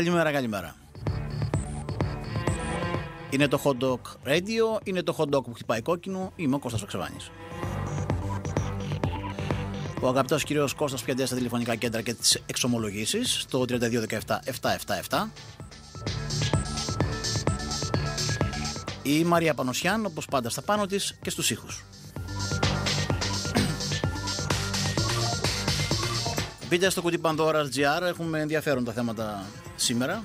Καλημέρα, καλημέρα. Είναι το Hot Dog Radio, είναι το Hot Dog που χτυπάει κόκκινο, είμαι ο Κώστας Οξεβάνης. Ο αγαπητός κύριος Κώστας πιαντέ στα τηλεφωνικά κέντρα και τις εξομολογήσεις στο 3217-777. Η Μαρία Πανοσιάν, όπως πάντα στα πάνω της και στους ήχους. Μπείτε στο κουτί Πανδώρας GR, έχουμε ενδιαφέροντα θέματα σήμερα.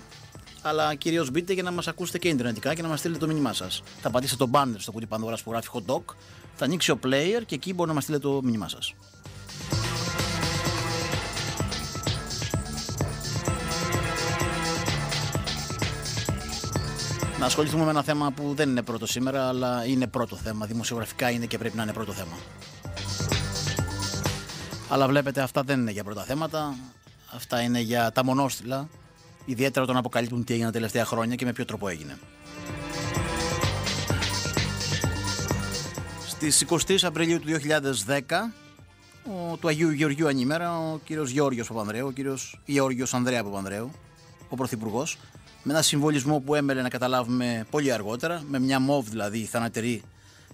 Αλλά κυρίως μπείτε για να μας ακούσετε και ιντερνετικά και να μας στείλετε το μήνυμά σας. Θα πατήσετε το banner στο κουτί Πανδώρας που γράφει hot dog, θα ανοίξει ο player και εκεί μπορεί να μας στείλετε το μήνυμά σας. Να ασχοληθούμε με ένα θέμα που δεν είναι πρώτο σήμερα, αλλά είναι πρώτο θέμα. Δημοσιογραφικά είναι και πρέπει να είναι πρώτο θέμα. Αλλά βλέπετε αυτά δεν είναι για πρώτα θέματα. Αυτά είναι για τα μονόστιλα. Ιδιαίτερα όταν αποκαλύπτουν τι έγινε τα τελευταία χρόνια και με ποιο τρόπο έγινε. Στις 23 Απριλίου του 2010, ο, του Αγίου Γεωργίου Ανήμερα, ο κύριος Γεώργιος Παπανδρέου, ο κύριος Γεώργιος Ανδρέα Παπανδρέου, ο Πρωθυπουργός, με ένα συμβολισμό που έμελε να καταλάβουμε πολύ αργότερα, με μια μοβ δηλαδή θανατερή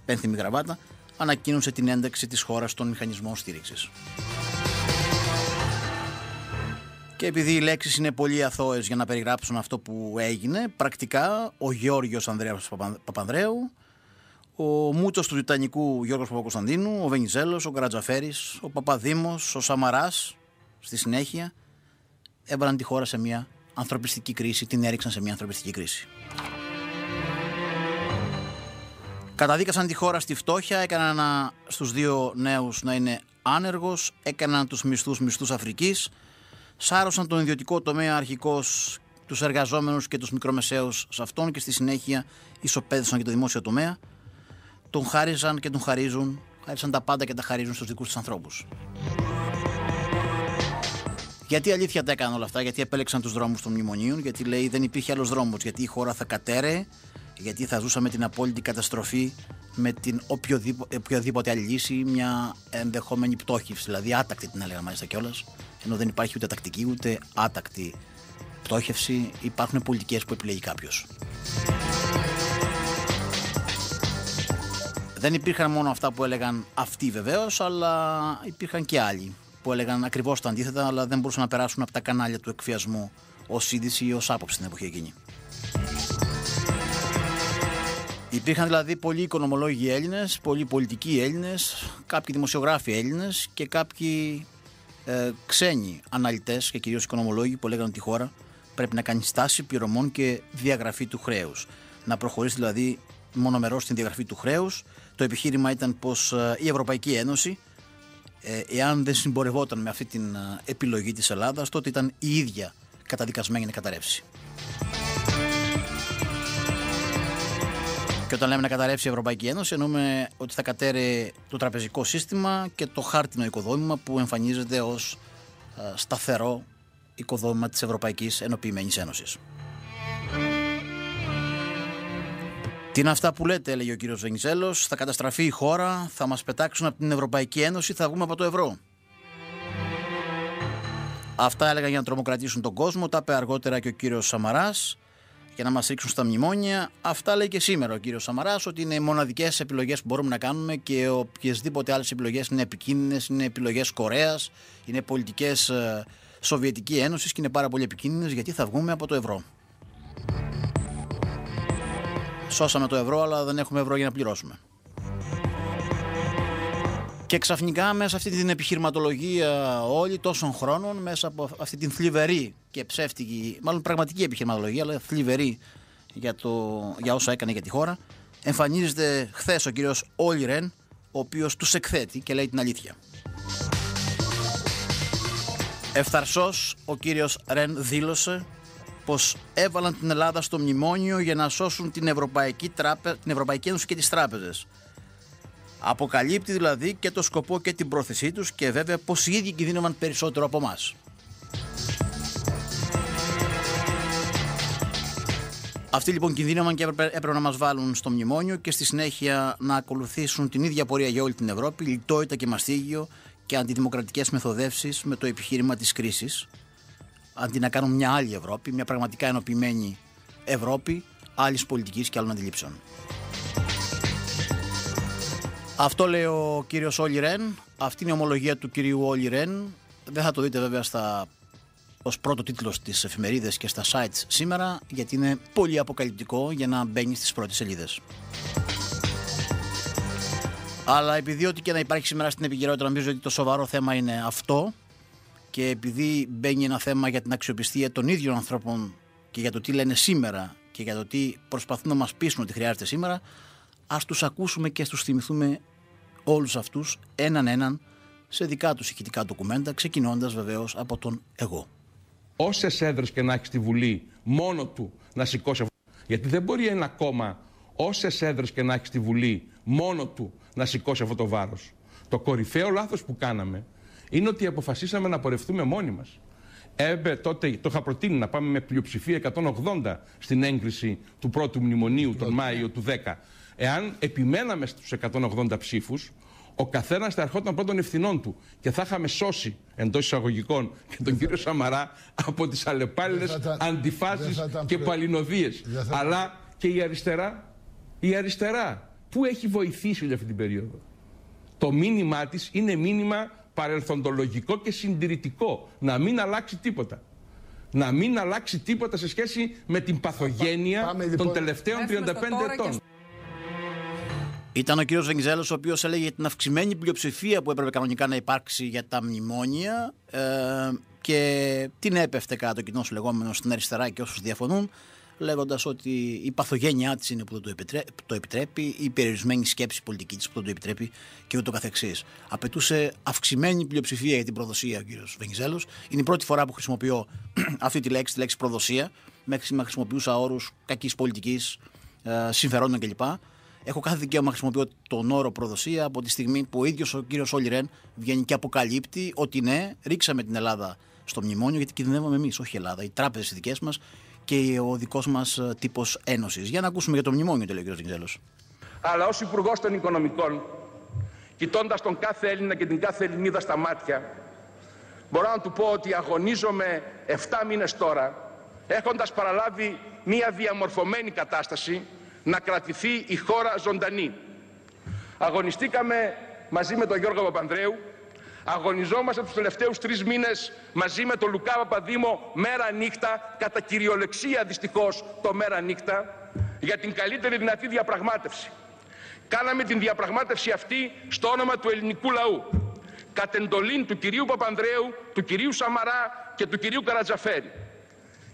πένθυμη γραβάτα, ανακοίνωσε την ένταξη της χώρας στον μηχανισμό στήριξης. Και επειδή οι λέξεις είναι πολύ αθώες για να περιγράψουν αυτό που έγινε, πρακτικά ο Γιώργος Ανδρέας Παπανδρέου, ο Μούτος του Τιτανικού Γιώργος Παπακοσταντίνου, ο Βενιζέλος, ο Καρατζαφέρης, ο Παπαδήμος, ο Σαμαράς, στη συνέχεια, έβαλαν τη χώρα σε μια ανθρωπιστική κρίση, την έριξαν σε μια ανθρωπιστική κρίση. Καταδίκασαν τη χώρα στη φτώχεια, έκαναν ένα στους δύο νέους να είναι άνεργος, έκαναν τους μισθούς μισθούς Αφρικής, σάρωσαν τον ιδιωτικό τομέα αρχικώς τους εργαζόμενους και τους μικρομεσαίους σε αυτόν και στη συνέχεια ισοπαίδησαν και το δημόσιο τομέα, τον χάριζαν και τον χαρίζουν, χάρισαν τα πάντα και τα χαρίζουν στους δικούς τους ανθρώπους. Γιατί αλήθεια τα έκαναν όλα αυτά, γιατί επέλεξαν τους δρόμους των μνημονίων, γιατί λέει δεν υπήρχε άλλος δρόμος, γιατί η χώρα θα κατέρε, γιατί θα ζούσαμε την απόλυτη καταστροφή με την οποιοδήποτε, οποιαδήποτε άλλη λύση, μια ενδεχόμενη πτώχευση, δηλαδή άτακτη την έλεγα μάλιστα κιόλας, ενώ δεν υπάρχει ούτε τακτική ούτε άτακτη πτώχευση, υπάρχουν πολιτικές που επιλέγει κάποιος. Δεν υπήρχαν μόνο αυτά που έλεγαν αυτοί βεβαίως, αλλά υπήρχαν και άλλοι που έλεγαν ακριβώς τα αντίθετα, αλλά δεν μπορούσαν να περάσουν από τα κανάλια του εκφιασμού ως είδηση ή ως άποψη την εποχή εκείνη. Υπήρχαν δηλαδή πολλοί οικονομολόγοι Έλληνες, πολλοί πολιτικοί Έλληνες, κάποιοι δημοσιογράφοι Έλληνες και κάποιοι ε, ξένοι αναλυτές και κυρίως οικονομολόγοι που έλεγαν ότι η χώρα πρέπει να κάνει στάση πληρωμών και διαγραφή του χρέους. Να προχωρήσει δηλαδή μονομερός στην διαγραφή του χρέους. Το επιχείρημα ήταν πως ε, η Ευρωπαϊκή Ένωση, ε, εάν δεν συμπορευόταν με αυτή την ε, επιλογή της Ελλάδας, τότε ήταν η ίδια καταδικασμένη να καταρρεύσει. Και όταν λέμε να καταρρεύσει η Ευρωπαϊκή Ένωση, εννοούμε ότι θα κατέρε το τραπεζικό σύστημα και το χάρτινο οικοδόμημα που εμφανίζεται ως σταθερό οικοδόμημα της Ευρωπαϊκής Ενωπημένη Ένωσης. Τι είναι αυτά που λέτε, έλεγε ο κύριος Βενιζέλος. Θα καταστραφεί η χώρα, θα μας πετάξουν από την Ευρωπαϊκή Ένωση, θα βγούμε από το ευρώ. Αυτά έλεγαν για να τρομοκρατήσουν τον κόσμο. Τα είπε αργότερα και ο κύριος Σαμαράς και να μας ρίξουν στα μνημόνια. Αυτά λέει και σήμερα ο κύριος Σαμαράς, ότι είναι οι μοναδικές επιλογές που μπορούμε να κάνουμε και οποιασδήποτε άλλες επιλογές είναι επικίνδυνες, είναι επιλογές Κορέας, είναι πολιτικές ε, Σοβιετική Ένωσης και είναι πάρα πολύ επικίνδυνες γιατί θα βγούμε από το ευρώ. Σώσαμε το ευρώ, αλλά δεν έχουμε ευρώ για να πληρώσουμε. Και ξαφνικά μέσα αυτή την επιχειρηματολογία όλη τόσων χρόνων, μέσα από αυτή την θλιβερή και ψεύτικη, μάλλον πραγματική επιχειρηματολογία, αλλά θλιβερή για, το, για όσα έκανε για τη χώρα, εμφανίζεται χθες ο κύριος Όλι Ρεν, ο οποίος τους εκθέτει και λέει την αλήθεια. Ευθαρσός ο κύριος Ρεν δήλωσε πως έβαλαν την Ελλάδα στο μνημόνιο για να σώσουν την Ευρωπαϊκή, Τράπε... την Ευρωπαϊκή Ένωση και τις τράπεζες. Αποκαλύπτει δηλαδή και το σκοπό και την πρόθεσή τους και βέβαια πως οι ίδιοι κινδύνευαν περισσότερο από εμάς. Αυτοί λοιπόν κινδύνευαν και έπρεπε, έπρεπε να μας βάλουν στο μνημόνιο και στη συνέχεια να ακολουθήσουν την ίδια πορεία για όλη την Ευρώπη, λιτότητα και μαστίγιο και αντιδημοκρατικές μεθοδεύσεις με το επιχείρημα της κρίσης αντί να κάνουν μια άλλη Ευρώπη, μια πραγματικά ενοποιημένη Ευρώπη άλλης πολιτικής και άλλων αντιλήψεων. Αυτό λέει ο κύριος Όλι Ρεν. Αυτή είναι η ομολογία του κυρίου Όλι Ρεν. Δεν θα το δείτε βέβαια στα, ως πρώτο τίτλος στις εφημερίδες και στα sites σήμερα γιατί είναι πολύ αποκαλυπτικό για να μπαίνει στις πρώτες σελίδες. Αλλά επειδή ό,τι και να υπάρχει σήμερα στην επικαιρότητα νομίζω ότι το σοβαρό θέμα είναι αυτό και επειδή μπαίνει ένα θέμα για την αξιοπιστία των ίδιων ανθρώπων και για το τι λένε σήμερα και για το τι προσπαθούν να μας πείσουν ότι χρειάζεται σήμερα ας τους ακούσουμε και ας τους θυμηθούμε όλους αυτούς έναν έναν σε δικά τους ηχητικά ντοκουμέντα ξεκινώντας βεβαίως από τον εγώ. Όσες έδρες και να έχεις στη Βουλή, μόνο του να σηκώσει αυτό. Γιατί δεν μπορεί ένα κόμμα, όσες έδρες και να έχεις στη Βουλή, μόνο του να σηκώσει αυτό το βάρος. Το κορυφαίο λάθος που κάναμε είναι ότι αποφασίσαμε να πορευτούμε μόνοι μας. Έμπε τότε, το είχα προτείνει να πάμε με πλειοψηφία 180 στην έγκριση του πρώτου μνημονίου τον Μάιο του 10. Εάν επιμέναμε στους 180 ψήφους, ο καθένας θα ερχόταν πρώτων ευθυνών του και θα είχαμε σώσει εντός εισαγωγικών και τον κύριο Σαμαρά από τις αλλεπάλληλες αντιφάσεις και παλινοδίες. Αλλά και η αριστερά, η αριστερά, που έχει βοηθήσει όλη αυτή την περίοδο; Το μήνυμά της είναι μήνυμα παρελθοντολογικό και συντηρητικό. Να μην αλλάξει τίποτα. Να μην αλλάξει τίποτα σε σχέση με την παθογένεια των λοιπόν. τελευταίων 35 ετών. Ήταν ο κύριος Βενιζέλος ο οποίος έλεγε την αυξημένη πλειοψηφία που έπρεπε κανονικά να υπάρξει για τα μνημόνια ε, και την έπεφτε κατά το κοινός λεγόμενο στην αριστερά και όσους διαφωνούν λέγοντας ότι η παθογένειά της είναι που δεν το, επιτρέπει, το επιτρέπει, η περιορισμένη σκέψη πολιτική της που δεν το επιτρέπει και ούτω καθεξής. Απαιτούσε αυξημένη πλειοψηφία για την προδοσία ο κύριος Βενιζέλος. Είναι η πρώτη φορά που χρησιμοποιώ αυτή τη λέξη, τη λέξη προδοσία. Μέχρι σήμερα χρησιμοποιούσα όρους κακής πολιτικής, ε, συμφερόντων κλπ. Έχω κάθε δικαίωμα να χρησιμοποιώ τον όρο προδοσία από τη στιγμή που ο ίδιος ο κύριος Όλι Ρεν βγαίνει και αποκαλύπτει ότι ναι, ρίξαμε την Ελλάδα στο μνημόνιο γιατί κινδυνεύαμε εμείς, όχι η Ελλάδα. Οι τράπεζες οι δικές μας και ο δικός μας ε, τύπος ένωσης. Για να ακούσουμε για το μνημόνιο, λέει ο κ. Βενιζέλο. Αλλά ως Υπουργός των Οικονομικών, κοιτώντας τον κάθε Έλληνα και την κάθε Ελληνίδα στα μάτια, μπορώ να του πω ότι αγωνίζομαι 7 μήνες τώρα, έχοντας παραλάβει μια διαμορφωμένη κατάσταση να κρατηθεί η χώρα ζωντανή. Αγωνιστήκαμε μαζί με τον Γιώργο Παπανδρέου, αγωνιζόμαστε τους τελευταίους τρεις μήνες μαζί με τον Λουκά Παπαδήμο μέρα νύχτα, κατά κυριολεξία δυστυχώς το μέρα νύχτα, για την καλύτερη δυνατή διαπραγμάτευση. Κάναμε την διαπραγμάτευση αυτή στο όνομα του ελληνικού λαού. Κατ' εντολήν του κυρίου Παπανδρέου, του κυρίου Σαμαρά και του κυρίου Καρατζαφέρη.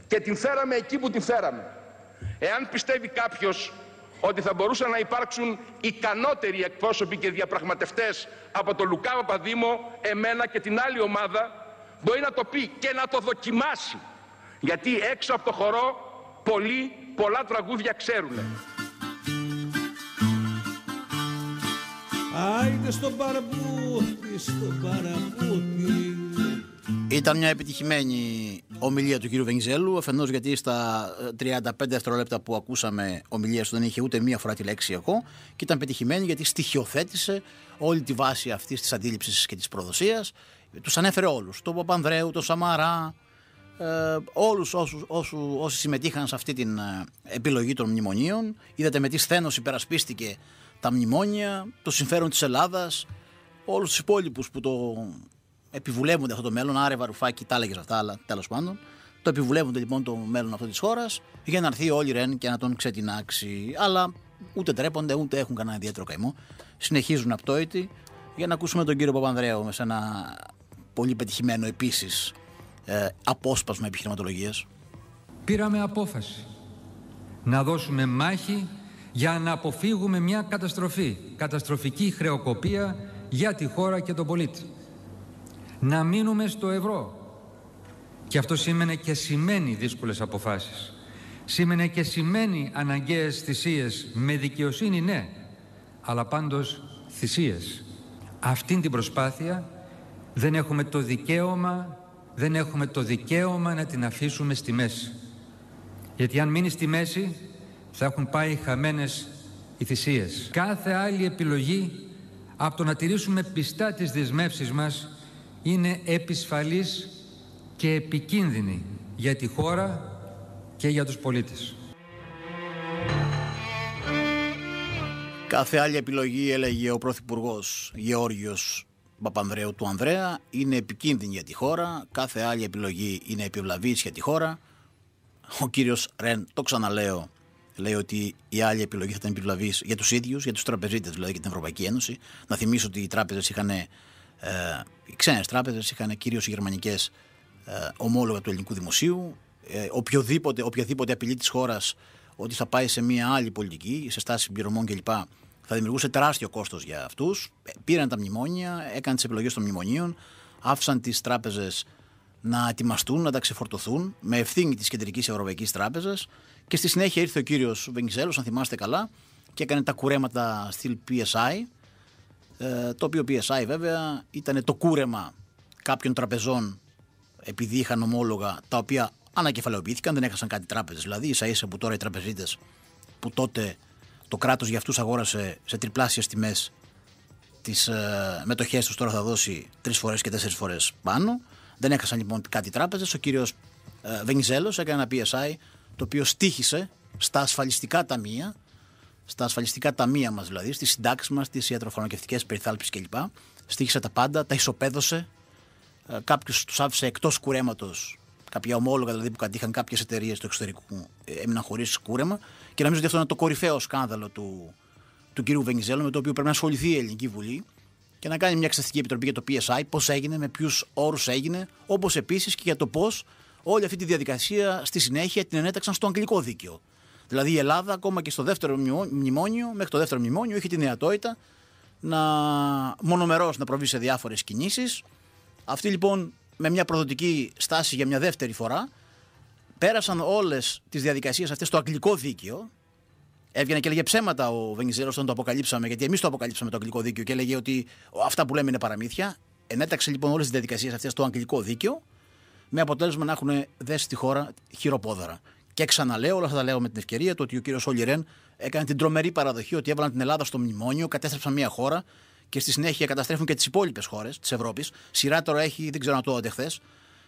Και την φέραμε εκεί που την φέραμε. Εάν πιστεύει κάποιος ότι θα μπορούσαν να υπάρξουν ικανότεροι εκπρόσωποι και διαπραγματευτές από τον Λουκά Παπαδήμο, εμένα και την άλλη ομάδα, μπορεί να το πει και να το δοκιμάσει. Γιατί έξω από το χορό πολλοί, πολλά τραγούδια ξέρουν. Άιντε στον παραπούτη, στον παραπούτη. Ήταν μια επιτυχημένη ομιλία του κύριου Βενιζέλου, αφενός γιατί στα 35 ε, δευτερόλεπτα που ακούσαμε ομιλία του δεν είχε ούτε μία φορά τη λέξη εγώ, και ήταν πετυχημένη γιατί στοιχειοθέτησε όλη τη βάση αυτής της αντίληψης και της προδοσίας. Τους ανέφερε όλους. Τον Παπανδρέου, τον Σαμαρά, ε, όλους όσοι συμμετείχαν σε αυτή την ε, επιλογή των μνημονίων. Είδατε με τι σθένος υπερασπίστηκε τα μνημόνια, το συμφέρον της Ελλάδας, όλους τους υπόλοιπους που το επιβουλεύονται αυτό το μέλλον. Άρε Βαρουφάκη, τα έλεγε αυτά, αλλά τέλος πάντων. Το επιβουλεύονται λοιπόν το μέλλον αυτό της χώρας για να έρθει όλοι Ρεν και να τον ξετινάξει. Αλλά ούτε τρέπονται ούτε έχουν κανένα ιδιαίτερο καημό. Συνεχίζουν απτόητοι για να ακούσουμε τον κύριο Παπανδρέου με σε ένα πολύ πετυχημένο επίσης ε, απόσπασμα επιχειρηματολογίας. Πήραμε απόφαση να δώσουμε μάχη για να αποφύγουμε μια καταστροφή, καταστροφική χρεοκοπία για τη χώρα και τον πολίτη να μείνουμε στο ευρώ. Και αυτό σήμαινε και σημαίνει δύσκολες αποφάσεις. Σήμαινε και σημαίνει αναγκαίες θυσίες με δικαιοσύνη ναι, αλλά πάντως θυσίες. Αυτήν την προσπάθεια δεν έχουμε το δικαίωμα, δεν έχουμε το δικαίωμα να την αφήσουμε στη μέση. Γιατί αν μείνει στη μέση θα έχουν πάει χαμένες οι θυσίες. Κάθε άλλη επιλογή από το να τηρήσουμε πιστά τις δεσμεύσεις μας είναι επισφαλής και επικίνδυνη για τη χώρα και για τους πολίτες. Κάθε άλλη επιλογή, έλεγε ο Πρωθυπουργός Γεώργιος Παπανδρέου του Ανδρέα, είναι επικίνδυνη για τη χώρα. Κάθε άλλη επιλογή είναι επιβλαβής για τη χώρα. Ο κύριος Ρεν, το ξαναλέω, λέει ότι η άλλη επιλογή θα ήταν επιβλαβής για τους ίδιους, για τους τραπεζίτες δηλαδή και την Ευρωπαϊκή Ένωση. Να θυμίσω ότι οι τράπεζες είχαν, ε, οι ξένες τράπεζες είχαν κυρίως οι γερμανικές ε, ομόλογα του ελληνικού δημοσίου. Ε, οποιοδήποτε, οποιαδήποτε απειλή της χώρας ότι θα πάει σε μια άλλη πολιτική, σε στάση πληρωμών κλπ. Θα δημιουργούσε τεράστιο κόστος για αυτούς. Πήραν τα μνημόνια, έκαναν τις επιλογές των μνημονίων, άφησαν τις τράπεζες να ετοιμαστούν, να τα ξεφορτωθούν με ευθύνη της Κεντρικής Ευρωπαϊκής Τράπεζας. Και στη συνέχεια ήρθε ο κύριος Βενιζέλος, αν θυμάστε καλά, και έκανε τα κουρέματα στυλ PSI. Ε, το οποίο PSI βέβαια ήταν το κούρεμα κάποιων τραπεζών επειδή είχαν ομόλογα τα οποία ανακεφαλαιοποιήθηκαν, δεν έχασαν κάτι τράπεζες. Δηλαδή, ίσα ίσα που τώρα οι τραπεζίτες που τότε το κράτος για αυτούς αγόρασε σε τριπλάσιες τιμές τις ε, μετοχές τους, τώρα θα δώσει τρεις φορές και τέσσερις φορές πάνω. Δεν έχασαν λοιπόν κάτι τράπεζες. Ο κύριος ε, Βενιζέλος έκανε ένα PSI το οποίο στήχησε στα ασφαλιστικά ταμεία, στα ασφαλιστικά ταμεία μας δηλαδή, στις συντάξεις μας, στι ιατροφαρμακευτικές περιθάλψεις κλπ. Στήχησε τα πάντα, τα ισοπαίδωσε. Ε, Κάποιου τους άφησε εκτός κουρέματος κάποια ομόλογα δηλαδή που κατήχαν κάποιες εταιρείες του εξωτερικού ε, έμειναν χωρίς κούρεμα. Και νομίζω ότι αυτό είναι το κορυφαίο σκάνδαλο του, του κ. Βενιζέλου, με το οποίο πρέπει να ασχοληθεί η Ελληνική Βουλή και να κάνει μια εξεταστική επιτροπή για το PSI, πώς έγινε, με ποιους όρους έγινε, όπως επίσης και για το πώς όλη αυτή τη διαδικασία στη συνέχεια την ενέταξαν στο αγγλικό δίκαιο. Δηλαδή η Ελλάδα, ακόμα και στο δεύτερο μνημόνιο, μέχρι το δεύτερο μνημόνιο, είχε τη δυνατότητα να μονομερό να προβεί σε διάφορες κινήσεις. Αυτή λοιπόν με μια προδοτική στάση για μια δεύτερη φορά. Πέρασαν όλες τις διαδικασίες αυτές στο αγγλικό δίκαιο. Έβγαινε και έλεγε ψέματα ο Βενιζέλος όταν το αποκαλύψαμε, γιατί εμείς το αποκαλύψαμε το αγγλικό δίκαιο και έλεγε ότι αυτά που λέμε είναι παραμύθια. Ενέταξε λοιπόν όλες τις διαδικασίες αυτές στο αγγλικό δίκαιο, με αποτέλεσμα να έχουν δέσει τη χώρα χειροπόδαρα. Και ξαναλέω, όλα αυτά τα λέω με την ευκαιρία του ότι ο κύριος Όλι Ρεν έκανε την τρομερή παραδοχή ότι έβαλαν την Ελλάδα στο μνημόνιο, κατέστρεψαν μια χώρα και στη συνέχεια καταστρέφουν και τις υπόλοιπες χώρες της Ευρώπης. Σειρά τώρα έχει, δεν ξέρω αν το είδατε χθες,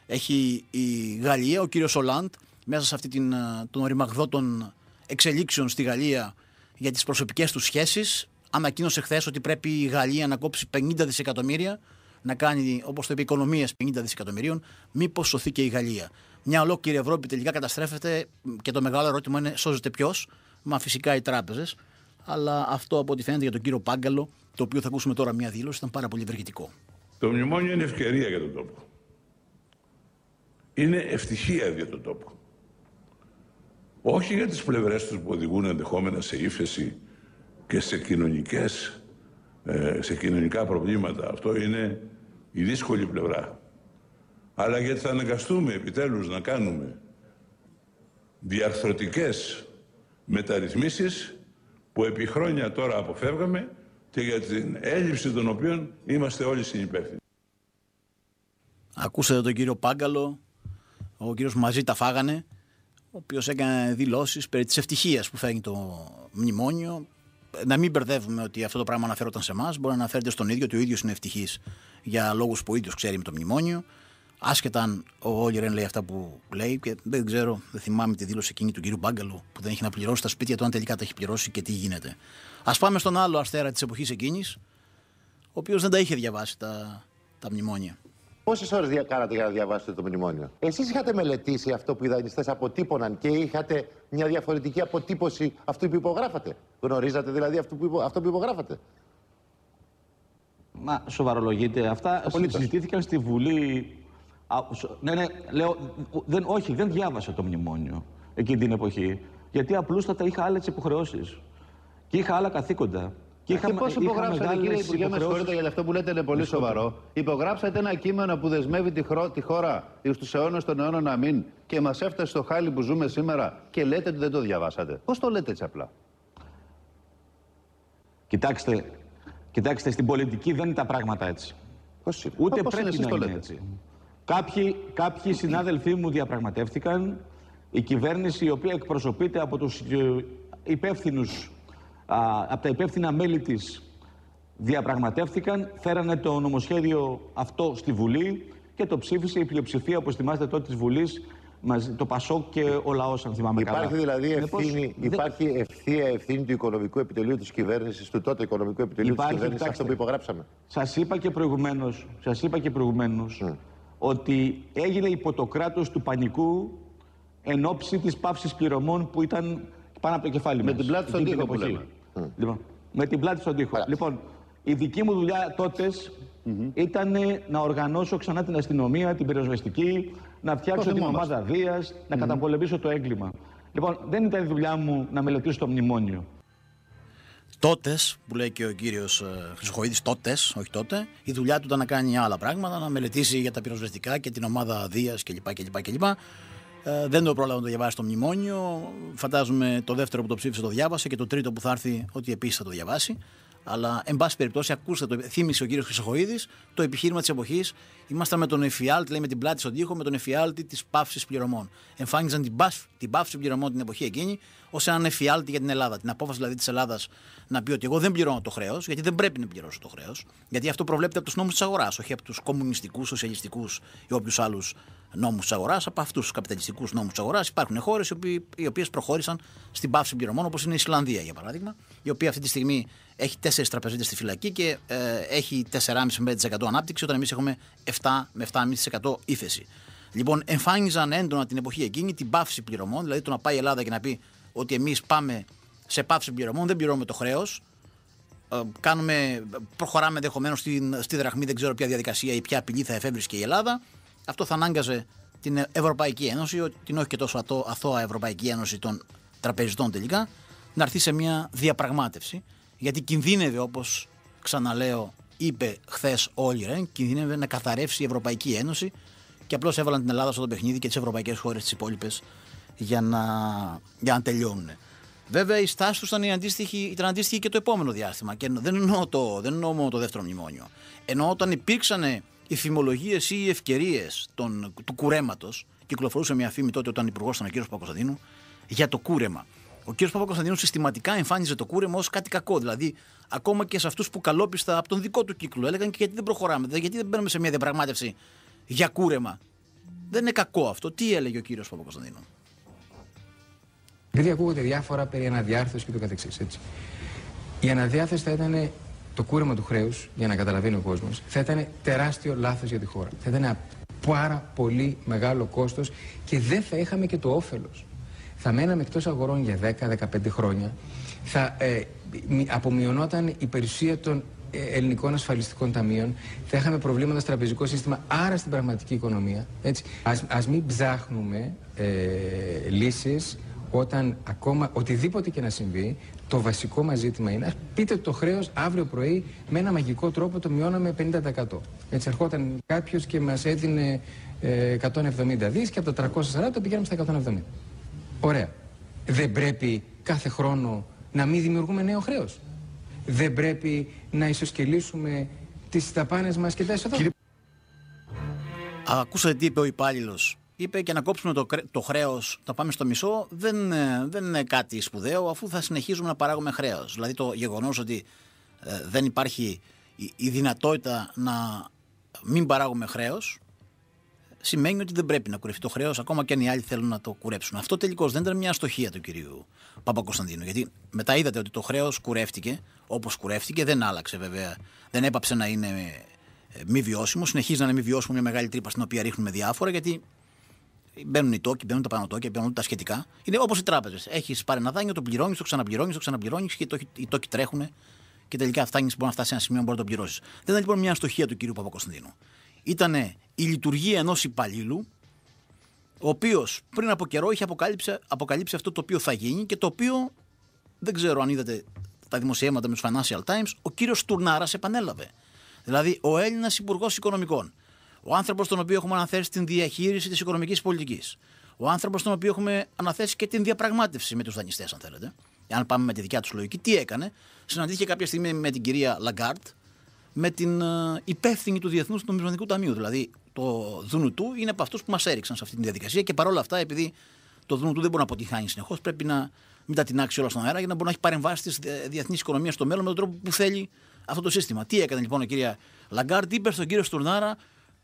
έχει η Γαλλία, ο κύριος Ολάντ, μέσα σε αυτή την, τον οριμαγδό των εξελίξεων στη Γαλλία για τις προσωπικές τους σχέσεις. Ανακοίνωσε χθες ότι πρέπει η Γαλλία να κόψει 50 δισεκατομμύρια, να κάνει, όπως το είπε, οικονομίες 50 δισεκατομμυρίων. Μήπως σωθεί και η Γαλλία. Μια ολόκληρη Ευρώπη τελικά καταστρέφεται και το μεγάλο ερώτημα είναι σώζεται ποιος; Μα φυσικά οι τράπεζες. Αλλά αυτό από ό,τι φαίνεται για τον κύριο Πάγκαλο το οποίο θα ακούσουμε τώρα μια δήλωση, ήταν πάρα πολύ ευεργετικό. Το μνημόνιο είναι ευκαιρία για τον τόπο. Είναι ευτυχία για τον τόπο. Όχι για τις πλευρές τους που οδηγούν ενδεχόμενα σε ύφεση και σε, κοινωνικές, ε, σε κοινωνικά προβλήματα. Αυτό είναι η δύσκολη πλευρά. Αλλά γιατί θα αναγκαστούμε επιτέλους να κάνουμε διαρθρωτικές μεταρρυθμίσεις που επί χρόνια τώρα αποφεύγαμε και για την έλλειψη των οποίων είμαστε όλοι συνυπεύθυνοι. Ακούσατε τον κύριο Πάγκαλο, ο κύριος μαζί τα φάγανε, ο οποίος έκανε δηλώσεις περί της ευτυχίας που φέρνει το μνημόνιο. Να μην μπερδεύουμε ότι αυτό το πράγμα αναφέρονταν σε εμάς, μπορεί να αναφέρεται στον ίδιο ότι ο ίδιος είναι ευτυχής για λόγους που ο ίδιος ξέρει με το μνημόνιο. Άσχετα αν ο Όλι Ρεν λέει αυτά που λέει, και δεν ξέρω, δεν θυμάμαι τη δήλωση εκείνη του κύριου Μπάγκαλου που δεν έχει να πληρώσει τα σπίτια του, αν τελικά τα έχει πληρώσει και τι γίνεται. Α πάμε στον άλλο αστέρα της εποχής εκείνης, ο οποίος δεν τα είχε διαβάσει τα, τα μνημόνια. Πόσες ώρες κάνατε για να διαβάσετε το μνημόνιο, Εσείς είχατε μελετήσει αυτό που οι δανειστές αποτύπωναν και είχατε μια διαφορετική αποτύπωση αυτού που υπογράφατε; Γνωρίζατε δηλαδή αυτό που, αυτό που υπογράφατε; Μα σοβαρολογείτε. Αυτά συζητήθηκαν στη Βουλή. Ναι, ναι, λέω, δεν, όχι, δεν διάβασα το μνημόνιο εκείνη την εποχή. Γιατί απλούστατα είχα άλλες υποχρεώσεις και είχα άλλα καθήκοντα. Και, είχα, πώς υπογράψατε, κύριε Υπουργέ, με συγχωρείτε γιατί αυτό που λέτε είναι πολύ σοβαρό. Υπογράψατε ένα κείμενο που δεσμεύει τη, χρο... τη χώρα στου αιώνες των αιώνων να μην και μας έφτασε στο χάλι που ζούμε σήμερα και λέτε ότι δεν το διαβάσατε. Πώς το λέτε έτσι απλά; Κοιτάξτε, κοιτάξτε, στην πολιτική δεν είναι τα πράγματα έτσι. Πώς είναι; Ούτε πρέπει να είναι έτσι. Κάποιοι, κάποιοι συνάδελφοί μου διαπραγματεύτηκαν. Η κυβέρνηση η οποία εκπροσωπείται από τους ε, υπεύθυνους από τα υπεύθυνα μέλη της διαπραγματεύτηκαν, φέρανε το νομοσχέδιο αυτό στη Βουλή και το ψήφισε η πλειοψηφία, όπως θυμάστε τότε, της Βουλής μαζί, το Πασόκ και ο λαός, αν θυμάμαι υπάρχει καλά. Δηλαδή ευθύνη, υπάρχει ευθεία ευθύνη του οικονομικού επιτελείου της κυβέρνησης, του τότε οικονομικού επιτελείου της κυβέρνησης, αυτό που υπογράψαμε. Σας είπα και προηγουμένως προηγουμένως, mm. Ότι έγινε υπό το κράτος του πανικού εν ώψη της πάυσης πληρωμών που ήταν πάνω από το κεφάλι Με την πλάτη στον τοίχο που λέμε. Λοιπόν, με την πλάτη στον τοίχο. Λοιπόν, η δική μου δουλειά τότες ήταν να οργανώσω ξανά την αστυνομία, την πυροσβεστική, να φτιάξω την ομάδα Δία, να καταπολεμήσω το έγκλημα. Λοιπόν, δεν ήταν η δουλειά μου να μελετήσω το μνημόνιο. Τότες, που λέει και ο κύριος ε, Χρυσοχοίδης, τότες, όχι τότε, η δουλειά του ήταν να κάνει άλλα πράγματα, να μελετήσει για τα πυροσβεστικά και την ομάδα Δίας κλπ. κλπ, κλπ. Ε, δεν το πρόλαβα να το διαβάσει το μνημόνιο. Φαντάζομαι το δεύτερο που το ψήφισε το διάβασε και το τρίτο που θα έρθει ότι επίσης θα το διαβάσει. Αλλά, εν πάση περιπτώσει, ακούστε το, θύμισε ο κύριος Χρυσοχοίδης το επιχείρημα της εποχής. Ήμασταν με τον εφιάλτη, λέει με την πλάτη στον τοίχο, με τον εφιάλτη της πάυσης πληρωμών. Εμφάνιζαν την, παύση, την πάυση πληρωμών την εποχή εκείνη ως έναν εφιάλτη για την Ελλάδα. Την απόφαση δηλαδή της Ελλάδας να πει ότι εγώ δεν πληρώνω το χρέος, γιατί δεν πρέπει να πληρώσω το χρέος. Γιατί αυτό προβλέπεται από τους νόμους της αγοράς, όχι από τους κομμουνιστικούς, σοσιαλιστικούς ή όποιους άλλους νόμους της αγοράς. Από αυτούς τους καπιταλιστικούς νόμους της αγοράς υπάρχουν χώρες οι οποίες προχώρησαν στην πάυση πληρωμών, όπως είναι η Ισλανδία για παράδειγμα, η οποία αυτή τη στιγμή έχει τέσσερις τραπεζίτες στη φυλακή και ε, έχει 4,5-5% ανάπτυξη, όταν εμείς έχουμε 7 με 7,5% ύφεση. Λοιπόν, εμφάνιζαν έντονα την εποχή εκείνη την πάυση πληρωμών, δηλαδή το να πάει η Ελλάδα και να πει ότι εμείς πάμε σε πάυση πληρωμών, δεν πληρώνουμε το χρέος. Ε, κάνουμε, προχωράμε ενδεχομένως στη, στη δραχμή, δεν ξέρω ποια διαδικασία ή ποια απειλή θα εφεύρει η Ελλάδα. Αυτό θα ανάγκαζε την Ευρωπαϊκή Ένωση, την όχι και τόσο αθώα Ευρωπαϊκή Ένωση των τραπεζιτών τελικά, να έρθει σε μια διαπραγμάτευση γιατί κινδύνευε όπως ξαναλέω είπε χθες όλοι Ρεν, κινδύνευε να καθαρεύσει η Ευρωπαϊκή Ένωση και απλώς έβαλαν την Ελλάδα στο παιχνίδι και τις ευρωπαϊκές χώρες τις υπόλοιπες για να, για να τελειώνουν. Βέβαια η στάση τους ήταν, αντίστοιχη, ήταν αντίστοιχη και το επόμενο διάστημα. Και δεν εννοώ, το, δεν εννοώ μόνο το δεύτερο μνημόνιο. Ενώ όταν υπήρξαν οι φημολογίες ή οι ευκαιρίες του κουρέματος, κυκλοφορούσε μια φήμη τότε όταν υπουργός ήταν ο κ. Παπακοσταντίνου, για το κούρεμα ο κ. Παπα-Κωνσταντίνου συστηματικά εμφάνιζε το κούρεμα ως κάτι κακό. Δηλαδή, ακόμα και σε αυτούς που καλόπιστα από τον δικό του κύκλο έλεγαν και γιατί δεν προχωράμε, γιατί δεν μπαίνουμε σε μια διαπραγμάτευση για κούρεμα. Δεν είναι κακό αυτό. Τι έλεγε ο κύριος Παπα-Κωνσταντίνου. Επειδή ακούγονται διάφορα περί αναδιάρθρωσης και το καθεξής. Η αναδιάρθρωση θα ήταν το κούρεμα του χρέους, για να καταλαβαίνει ο κόσμος, θα ήταν τεράστιο λάθος για τη χώρα. Θα ήταν πάρα πολύ μεγάλο κόστος και δεν θα είχαμε και το όφελος θα μέναμε εκτός αγορών για 10-15 χρόνια, θα ε, απομειωνόταν η περιουσία των ε, ελληνικών ασφαλιστικών ταμείων, θα είχαμε προβλήματα στο τραπεζικό σύστημα, άρα στην πραγματική οικονομία. Έτσι. Ας, ας μην ψάχνουμε ε, λύσεις όταν ακόμα οτιδήποτε και να συμβεί, το βασικό μας ζήτημα είναι, πείτε το χρέος αύριο πρωί με ένα μαγικό τρόπο το μειώναμε 50%. Έτσι ερχόταν κάποιος και μας έδινε ε, 170 δις και από τα 340 το πηγαίναμε στα 170. Ωραία. Δεν πρέπει κάθε χρόνο να μην δημιουργούμε νέο χρέος. Δεν πρέπει να ισοσκελίσουμε τις δαπάνες μας και τα έσοδα. Ακούσατε τι είπε ο υπάλληλος. Είπε και να κόψουμε το, το χρέος, το πάμε στο μισό, δεν, ε, δεν είναι κάτι σπουδαίο, αφού θα συνεχίζουμε να παράγουμε χρέος. Δηλαδή το γεγονός ότι ε, δεν υπάρχει η, η δυνατότητα να μην παράγουμε χρέος σημαίνει ότι δεν πρέπει να κουρευτεί το χρέος, ακόμα και αν οι άλλοι θέλουν να το κουρέψουν. Αυτό τελικώς δεν ήταν μια αστοχία του κυρίου Παπα-Κωνσταντίνου. Γιατί μετά είδατε ότι το χρέος κουρεύτηκε όπως κουρεύτηκε, δεν άλλαξε βέβαια. Δεν έπαψε να είναι ε, μη βιώσιμο. Συνεχίζει να είναι μη βιώσιμο μια μεγάλη τρύπα στην οποία ρίχνουμε διάφορα γιατί μπαίνουν οι τόκοι, μπαίνουν τα πανωτόκια, μπαίνουν τα σχετικά. Είναι όπως οι τράπεζες. Έχεις πάρει ένα δάνειο, το πληρώνεις, το ξαναπληρώνεις, το ξαναπληρώνεις και οι τόκοι τρέχουν και τελικά φτάνεις, μπορεί να φτάσει σε ένα σημείο που μπορεί να το πληρώσεις. Δεν ήταν λοιπόν μια αστοχία του κυρίου Παπα-Κωνσταντίνου ήταν η λειτουργία ενός υπαλλήλου, ο οποίος πριν από καιρό είχε αποκαλύψει, αποκαλύψει αυτό το οποίο θα γίνει και το οποίο δεν ξέρω αν είδατε τα δημοσιεύματα με τους Financial Times, ο κύριος Τουρνάρας επανέλαβε. Δηλαδή, ο Έλληνας Υπουργός Οικονομικών, ο άνθρωπος τον οποίο έχουμε αναθέσει την διαχείριση της οικονομικής πολιτικής, ο άνθρωπος τον οποίο έχουμε αναθέσει και την διαπραγμάτευση με τους δανειστές, αν θέλετε, αν πάμε με τη δικιά τους λογική, τι έκανε. Συναντήθηκε κάποια στιγμή με την κυρία Λαγκάρντ, με την ε, υπεύθυνη του Διεθνούς Νομισματικού Ταμείου. Δηλαδή, το ΔΝΤ είναι από αυτούς που μας έριξαν σε αυτή τη διαδικασία και παρόλα αυτά, επειδή το Δούνου του δεν μπορεί να αποτυχάνει συνεχώς, πρέπει να μην τα τεινάξει όλα στον αέρα για να μπορεί να έχει παρεμβάσεις της διεθνής οικονομίας στο μέλλον με τον τρόπο που θέλει αυτό το σύστημα. Τι έκανε λοιπόν η κυρία Λαγκάρντ, είπε στον κύριο Στουρνάρα,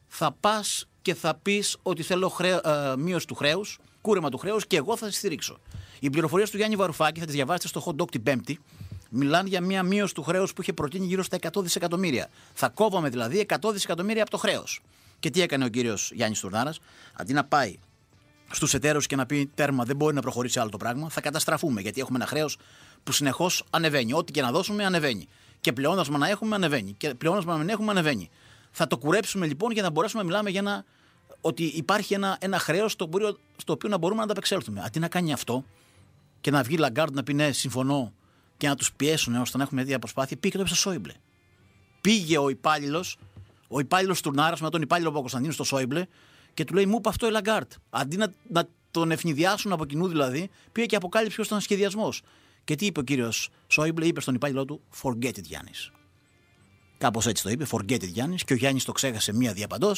θα πας και θα πεις ότι θέλω χρέ, ε, μείωση του χρέους, κούρεμα του χρέους και εγώ θα σε στηρίξω. Οι πληροφορίες του Γιάννη Βαρουφάκη, θα τις διαβάσετε στο hot dog την Πέμπτη, μιλάνε για μια μείωση του χρέους που είχε προτείνει γύρω στα 100 δισεκατομμύρια. Θα κόβαμε δηλαδή 100 δισεκατομμύρια από το χρέος. Και τι έκανε ο κύριος Γιάννης Τουρνάρας, αντί να πάει στους εταίρους και να πει τέρμα, δεν μπορεί να προχωρήσει άλλο το πράγμα, θα καταστραφούμε γιατί έχουμε ένα χρέος που συνεχώς ανεβαίνει. Ό,τι και να δώσουμε ανεβαίνει. Και πλεόνασμα να έχουμε ανεβαίνει. Και πλεόνασμα να μην έχουμε ανεβαίνει. Θα το κουρέψουμε λοιπόν για να μπορέσουμε να μιλάμε για ένα. ότι υπάρχει ένα, ένα χρέος στο, στο οποίο να μπορούμε να ανταπεξέλθουμε. Αντί να κάνει αυτό και να βγει Λαγκάρντ να πει ναι, συμφωνώ και να τους πιέσουν ώστε να έχουμε μια προσπάθεια, πήγε το στο Σόιμπλε. Πήγε ο υπάλληλος, ο υπάλληλος Τουρνάρας με τον υπάλληλο Κωνσταντίνου στο Σόιμπλε και του λέει: Μου είπε αυτό η Λαγκάρντ. Αντί να, να τον αιφνιδιάσουν από κοινού δηλαδή, πήγε και αποκάλυψε ποιος ήταν ο σχεδιασμός. Και τι είπε ο κύριος Σόιμπλε, είπε στον υπάλληλό του: Forget it, Γιάννης. Κάπως έτσι το είπε: Forget it, Γιάννης. Και ο Γιάννης το ξέχασε μία διά παντός.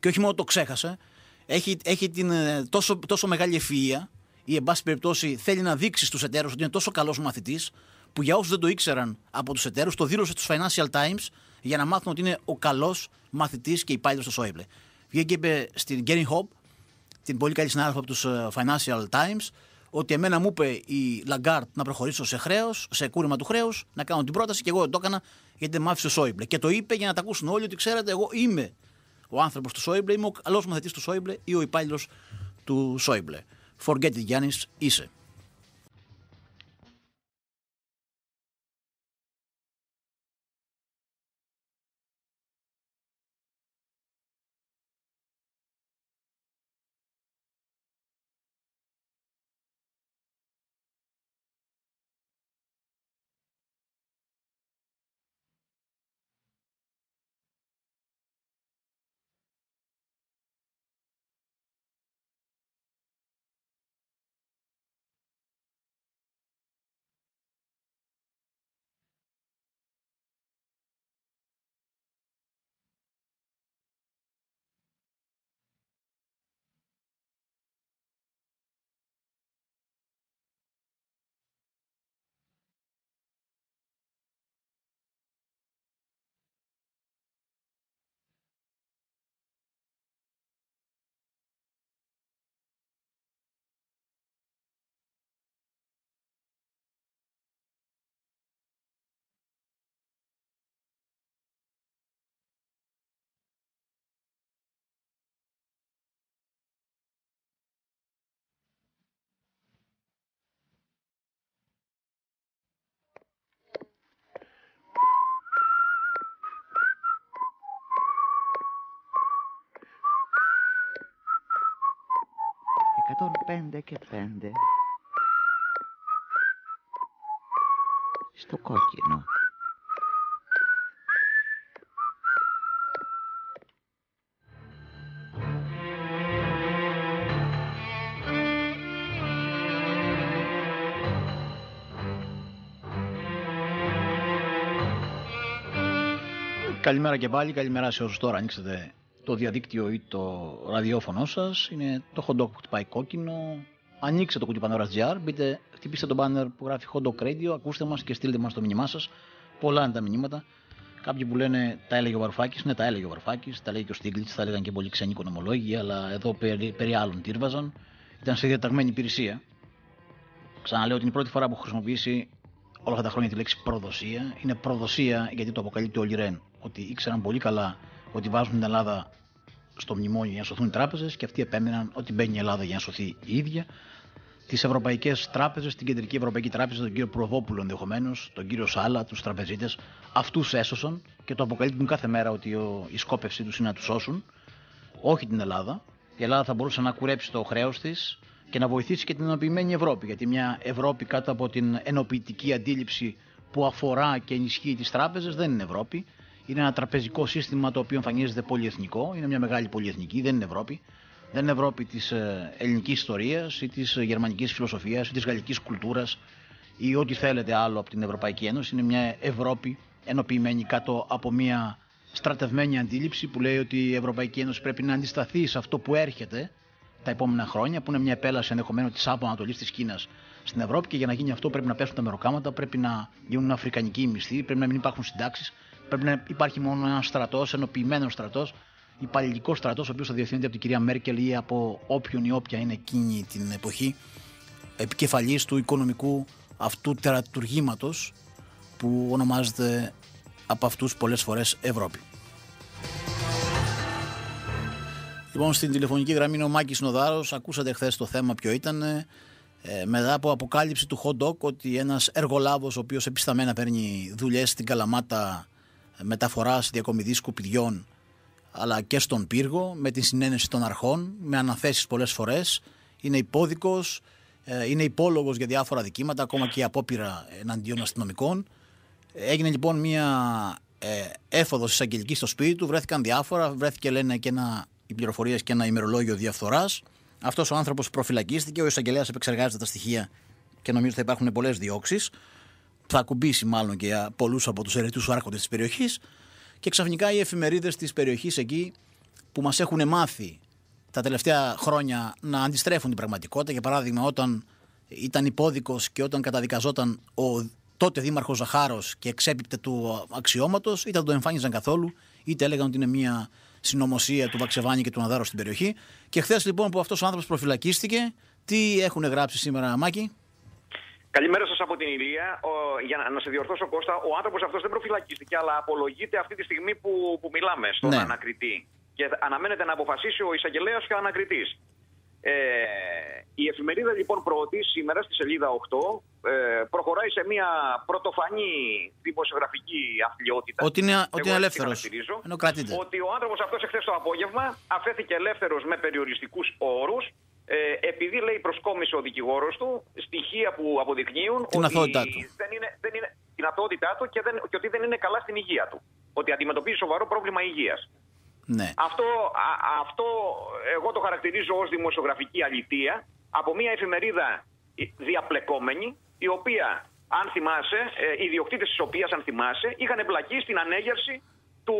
Και όχι μόνο το ξέχασε, έχει, έχει την, ε, τόσο, τόσο μεγάλη ευφυΐα ή, εν πάση περιπτώσει, θέλει να δείξει στους εταίρους ότι είναι τόσο καλός μαθητής, που για όσους δεν το ήξεραν από τους εταίρους, το δήλωσε στους Financial Times για να μάθουν ότι είναι ο καλός μαθητής και υπάλληλος του Σόιμπλε. Βγήκε και είπε στην Κέριν Χόουπ, την πολύ καλή συνάδελφο από τους ε, Financial Times, ότι εμένα μου είπε η Λαγκάρντ να προχωρήσω σε χρέος, σε κούρεμα του χρέους, να κάνω την πρόταση και εγώ το έκανα γιατί δεν μ' άφησε ο Σόιμπλε. Και το είπε για να τα ακούσουν όλοι ότι ξέρετε, εγώ είμαι ο άνθρωπος του Σόιμπλε, είμαι ο καλός μαθητής του Σόιμπλε ή ο υπάλληλος του Σόιμπλε. Forget it, Γιάννης, είσαι. 105 και 5 στο κόκκινο. Καλημέρα και πάλι, καλημέρα σε όσους τώρα ανοίξετε το διαδίκτυο ή το ραδιόφωνο σας. Είναι το hot dog που χτυπάει κόκκινο. Ανοίξτε το κουτί Pandora.gr, μπείτε, χτυπήστε το banner που γράφει hot dog radio, ακούστε μας και στείλτε μας το μήνυμά σας. Πολλά είναι τα μηνύματα. Κάποιοι που λένε τα έλεγε ο Βαρουφάκης, ναι, τα έλεγε ο Βαρουφάκης, τα λέει και ο Στίγκλιτς, τα έλεγαν και πολλοί ξένοι οικονομολόγοι, αλλά εδώ περί, περί άλλων τύρβαζαν. Ήταν σε διαταγμένη υπηρεσία. Ξαναλέω ότι είναι η πρώτη φορά που έχω χρησιμοποιήσει όλα αυτά τα χρόνια τη λέξη προδοσία. Είναι προδοσία γιατί το αποκαλύπτει ο Λιρέν. Ότι ήξεραν πολύ καλά ότι βάζουν την Ελλάδα στο μνημόνιο για να σωθούν οι τράπεζες και αυτοί επέμεναν ότι μπαίνει η Ελλάδα για να σωθεί η ίδια. Τις ευρωπαϊκές τράπεζες, την Κεντρική Ευρωπαϊκή Τράπεζα, τον κύριο Προδόπουλο ενδεχομένως, τον κύριο Σάλα, τους τραπεζίτες, αυτούς έσωσαν και το αποκαλύπτουν κάθε μέρα ότι η σκόπευσή τους είναι να τους σώσουν, όχι την Ελλάδα. Η Ελλάδα θα μπορούσε να κουρέψει το χρέος της και να βοηθήσει και την ενοποιημένη Ευρώπη. Γιατί μια Ευρώπη κάτω από την ενοποιητική αντίληψη που αφορά και ενισχύει τις τράπεζες δεν είναι Ευρώπη. Είναι ένα τραπεζικό σύστημα το οποίο εμφανίζεται πολυεθνικό. Είναι μια μεγάλη πολυεθνική, δεν είναι Ευρώπη. Δεν είναι Ευρώπη της ε, ελληνικής ιστορίας ή της γερμανικής φιλοσοφίας ή της γαλλικής κουλτούρας ή ό,τι θέλετε άλλο από την Ευρωπαϊκή Ένωση. Είναι μια Ευρώπη ενοποιημένη κάτω από μια στρατευμένη αντίληψη που λέει ότι η Ευρωπαϊκή Ένωση πρέπει να αντισταθεί σε αυτό που έρχεται τα επόμενα χρόνια, που είναι μια επέλαση ενδεχομένω της Άπο Ανατολής της Κίνας στην Ευρώπη και για να γίνει αυτό πρέπει να πέσουν τα μεροκάματα, πρέπει να γίνουν αφρικανικοί μισθοί, πρέπει να μην υπάρχουν συντάξεις, Πρέπει να υπάρχει μόνο ένας στρατός, ενοποιημένος στρατός, υπαλληλικός στρατός, ο οποίος θα διευθύνεται από την κυρία Μέρκελ ή από όποιον ή όποια είναι εκείνη την εποχή, επικεφαλής του οικονομικού αυτού τερατουργήματος που ονομάζεται από αυτούς πολλές φορές Ευρώπη. Λοιπόν, στην τηλεφωνική γραμμή είναι ο Μάκης Νοδάρος. Ακούσατε χθες το θέμα ποιο ήταν. Ε, μετά από αποκάλυψη του hot dog ότι ένας εργολάβος ο οποίος επισταμένα παίρνει δουλειές στην Καλαμάτα μεταφοράς διακομιδής σκουπιδιών αλλά και στον πύργο με την συνένεση των αρχών, με αναθέσεις πολλές φορές, είναι υπόδικος, ε, είναι υπόλογος για διάφορα δικήματα, ακόμα και η απόπειρα εναντίον αστυνομικών. Έγινε λοιπόν μια ε, έφοδος εισαγγελικής στο σπίτι του, βρέθηκαν διάφορα, βρέθηκε λένε και ένα, οι πληροφορίες και ένα ημερολόγιο διαφθοράς. Αυτός ο άνθρωπος προφυλακίστηκε, ο εισαγγελέας επεξεργάζεται τα στοιχεία και νομίζω θα υπάρχουν πολλές διώξεις. Θα ακουμπήσει μάλλον και για πολλούς από τους αιρετού άρχοντες της περιοχής. Και ξαφνικά οι εφημερίδες της περιοχής εκεί που μας έχουν μάθει τα τελευταία χρόνια να αντιστρέφουν την πραγματικότητα. Για παράδειγμα, όταν ήταν υπόδικος και όταν καταδικαζόταν ο τότε δήμαρχος Ζαχάρος και εξέπιπτε του αξιώματος, είτε δεν το εμφάνιζαν καθόλου, είτε έλεγαν ότι είναι μια συνωμοσία του Βαξεβάνη και του Ναδάρου στην περιοχή. Και χθες λοιπόν που αυτός ο άνθρωπος προφυλακίστηκε, τι έχουν γράψει σήμερα, Μάκη; Καλημέρα σας από την Ηλία. Ο, για να, να σε διορθώσω, Κώστα, ο άνθρωπος αυτός δεν προφυλακίστηκε, αλλά απολογείται αυτή τη στιγμή που, που μιλάμε στον ναι. ανακριτή. Και αναμένεται να αποφασίσει ο εισαγγελέας και ο ανακριτής. Ε, η εφημερίδα λοιπόν πρώτη σήμερα στη σελίδα 8 ε, προχωράει σε μια πρωτοφανή δημοσιογραφική αθλειότητα. Ότι είναι, ότι είναι ελεύθερος. Ότι ο άνθρωπος αυτός εχθές το απόγευμα αφέθηκε ελεύθερος με περιοριστικούς όρους. Ε, επειδή λέει προσκόμισε ο δικηγόρος του στοιχεία που αποδεικνύουν την ότι του. Δεν είναι, δεν είναι, την αθωότητά του και, δεν, και ότι δεν είναι καλά στην υγεία του. Ότι αντιμετωπίζει σοβαρό πρόβλημα υγείας. Ναι. Αυτό, αυτό εγώ το χαρακτηρίζω ως δημοσιογραφική αλητεία από μια εφημερίδα διαπλεκόμενη η οποία, αν θυμάσαι, ε, οι ιδιοκτήτες της οποίας, αν θυμάσαι, είχαν εμπλακεί στην ανέγερση του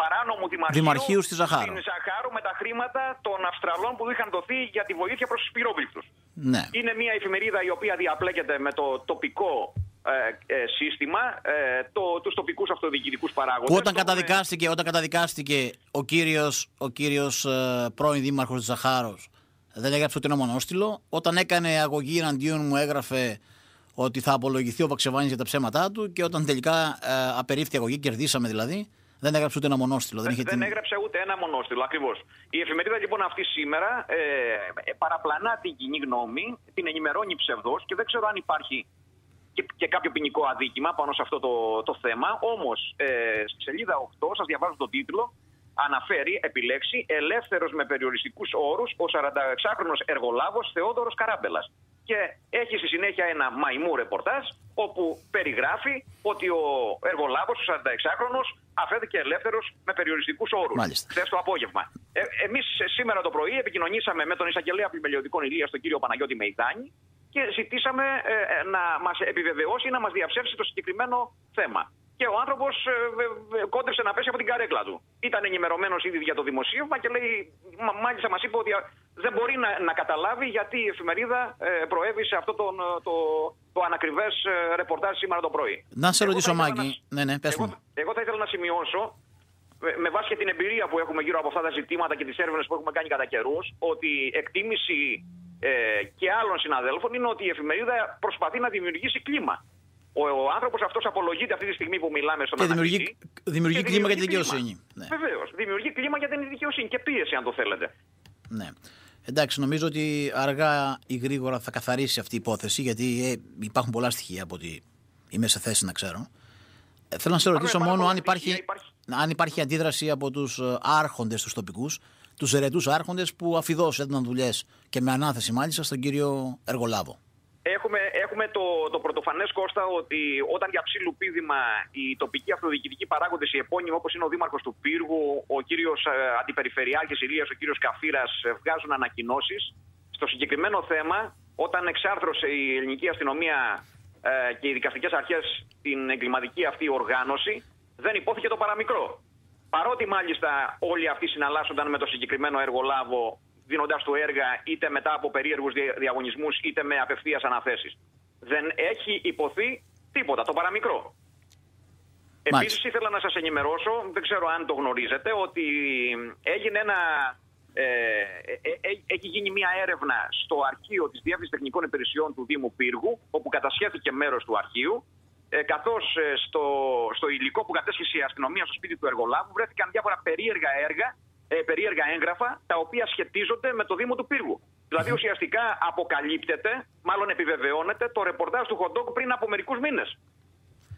παράνομου δημαρχείου, δημαρχείου στη Ζαχάρου. Στην Ζαχάρου με τα χρήματα των Αυστραλών που είχαν δοθεί για τη βοήθεια προς τους πυρόβλητους. Ναι. Είναι μια εφημερίδα η οποία διαπλέκεται με το τοπικό ε, ε, σύστημα, ε, το, τους τοπικούς αυτοδιοικητικούς παράγοντες. Που όταν, καταδικάστηκε, όταν καταδικάστηκε ο κύριος, ο κύριος ε, πρώην δήμαρχος της Ζαχάρος δεν έγραψε ούτε ένα μονόστιλο. Όταν έκανε αγωγή εναντίον μου έγραφε ότι θα απολογηθεί ο Βαξεβάνης για τα ψέματά του και όταν τελικά ε, απερίφθη αγωγή, κερδίσαμε δηλαδή, δεν έγραψε ούτε ένα μονόστιλο. Δεν, δεν, δεν έγραψε ούτε ένα μονόστιλο, ακριβώς. Η εφημερίδα λοιπόν αυτή σήμερα ε, παραπλανά την κοινή γνώμη, την ενημερώνει ψευδός και δεν ξέρω αν υπάρχει και, και κάποιο ποινικό αδίκημα πάνω σε αυτό το, το θέμα. Όμως, ε, στη σελίδα 8, σας διαβάζω τον τίτλο, αναφέρει, επιλέξει, ελεύθερος με περιοριστικούς όρους ο 46χρονο εργολάβος Θεόδωρος Καράμπελας. Και έχει στη συνέχεια ένα μαϊμού ρεπορτάζ όπου περιγράφει ότι ο εργολάβος, ο 46χρονο, αφέθηκε ελεύθερος με περιοριστικούς όρους. Χθες το απόγευμα. Ε, Εμείς σήμερα το πρωί επικοινωνήσαμε με τον εισαγγελέα πλημελιωτικών ηλίας, τον κύριο Παναγιώτη Μεϊδάνη, και ζητήσαμε ε, ε, να μας επιβεβαιώσει ή να μας διαψεύσει το συγκεκριμένο θέμα. Και ο άνθρωπος ε, κόντεψε να πέσει από την καρέκλα του. Ήταν ενημερωμένος ήδη για το δημοσίευμα και λέει, μάλιστα μας είπε ότι δεν μπορεί να, να καταλάβει γιατί η εφημερίδα προέβη σε αυτό το, το, το ανακριβές ρεπορτάζ σήμερα το πρωί. Να σε ρωτήσω, Μάγκη. Να... Ναι, ναι, πες εγώ, εγώ θα ήθελα να σημειώσω με βάση και την εμπειρία που έχουμε γύρω από αυτά τα ζητήματα και τις έρευνες που έχουμε κάνει κατά καιρούς, ότι εκτίμηση ε, και άλλων συναδέλφων είναι ότι η εφημερίδα προσπαθεί να δημιουργήσει κλίμα. Ο, ο άνθρωπος αυτός απολογείται αυτή τη στιγμή που μιλάμε στον και δημιουργεί, δημιουργεί, κλίμα για τη δικαιοσύνη. Ναι. Βεβαίως. Δημιουργεί κλίμα για την δικαιοσύνη και πίεση, αν το θέλετε. Ναι. Εντάξει, νομίζω ότι αργά ή γρήγορα θα καθαρίσει αυτή η υπόθεση, γιατί ε, υπάρχουν πολλά στοιχεία από ότι είμαι σε θέση να ξέρω. Ε, θέλω να σε ρωτήσω μόνο αν υπάρχει, υπάρχει, αν υπάρχει αντίδραση από τους ε, άρχοντες τους τοπικούς τους ερετούς άρχοντες που αφιδώ έδιναν δουλειές και με ανάθεση μάλιστα στον κύριο Εργολάβο. Έχουμε, έχουμε το, το πρωτοφανές Κώστα ότι όταν για ψήλου πίδημα οι τοπικοί αυτοδιοικητικοί παράγοντες, οι επώνυμοι όπως είναι ο Δήμαρχος του Πύργου, ο κύριος ε, Αντιπεριφερειάρχης Ηλίας, ο κύριος Καφίρα, ε, βγάζουν ανακοινώσεις. Στο συγκεκριμένο θέμα, όταν εξάρθρωσε η ελληνική αστυνομία ε, και οι δικαστικές αρχές την εγκληματική αυτή οργάνωση, δεν υπόθηκε το παραμικρό. Παρότι μάλιστα όλοι αυτοί συναλλάσσονταν με το συγκεκριμένο εργολάβο δίνοντάς του έργα είτε μετά από περίεργους διαγωνισμούς είτε με απευθείας αναθέσεις. Δεν έχει υποθεί τίποτα, το παραμικρό. Επίσης, ήθελα να σας ενημερώσω, δεν ξέρω αν το γνωρίζετε, ότι έγινε ένα. Ε, ε, ε, έχει γίνει μια έρευνα στο αρχείο της Διεύθυνσης Τεχνικών Υπηρεσιών του Δήμου Πύργου, όπου κατασχέθηκε μέρος του αρχείου, ε, καθώς στο, στο υλικό που κατέσχεσε η αστυνομία στο σπίτι του εργολάβου βρέθηκαν διάφορα περίεργα έργα, ε, περίεργα έγγραφα, τα οποία σχετίζονται με το Δήμο του Πύργου. Δηλαδή ουσιαστικά αποκαλύπτεται, μάλλον επιβεβαιώνεται το ρεπορτάζ του Χοντόκ πριν από μερικούς μήνες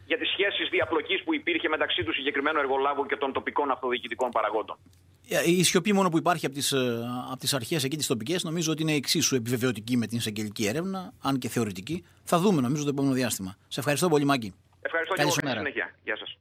για τις σχέσεις διαπλοκής που υπήρχε μεταξύ του συγκεκριμένου εργολάβου και των τοπικών αυτοδιοικητικών παραγόντων. Ε, η σιωπή μόνο που υπάρχει από τις από τις ε, αρχές εκεί τις τοπικές νομίζω ότι είναι εξίσου επιβεβαιωτική με την εισαγγελική έρευνα, αν και θεωρητική. Θα δούμε νομίζω το επόμενο διάστημα. Σε ευχαριστώ πολύ, Μάκη. Ευχαριστώ Καλή και εγώ. συνέχεια. Γεια σας.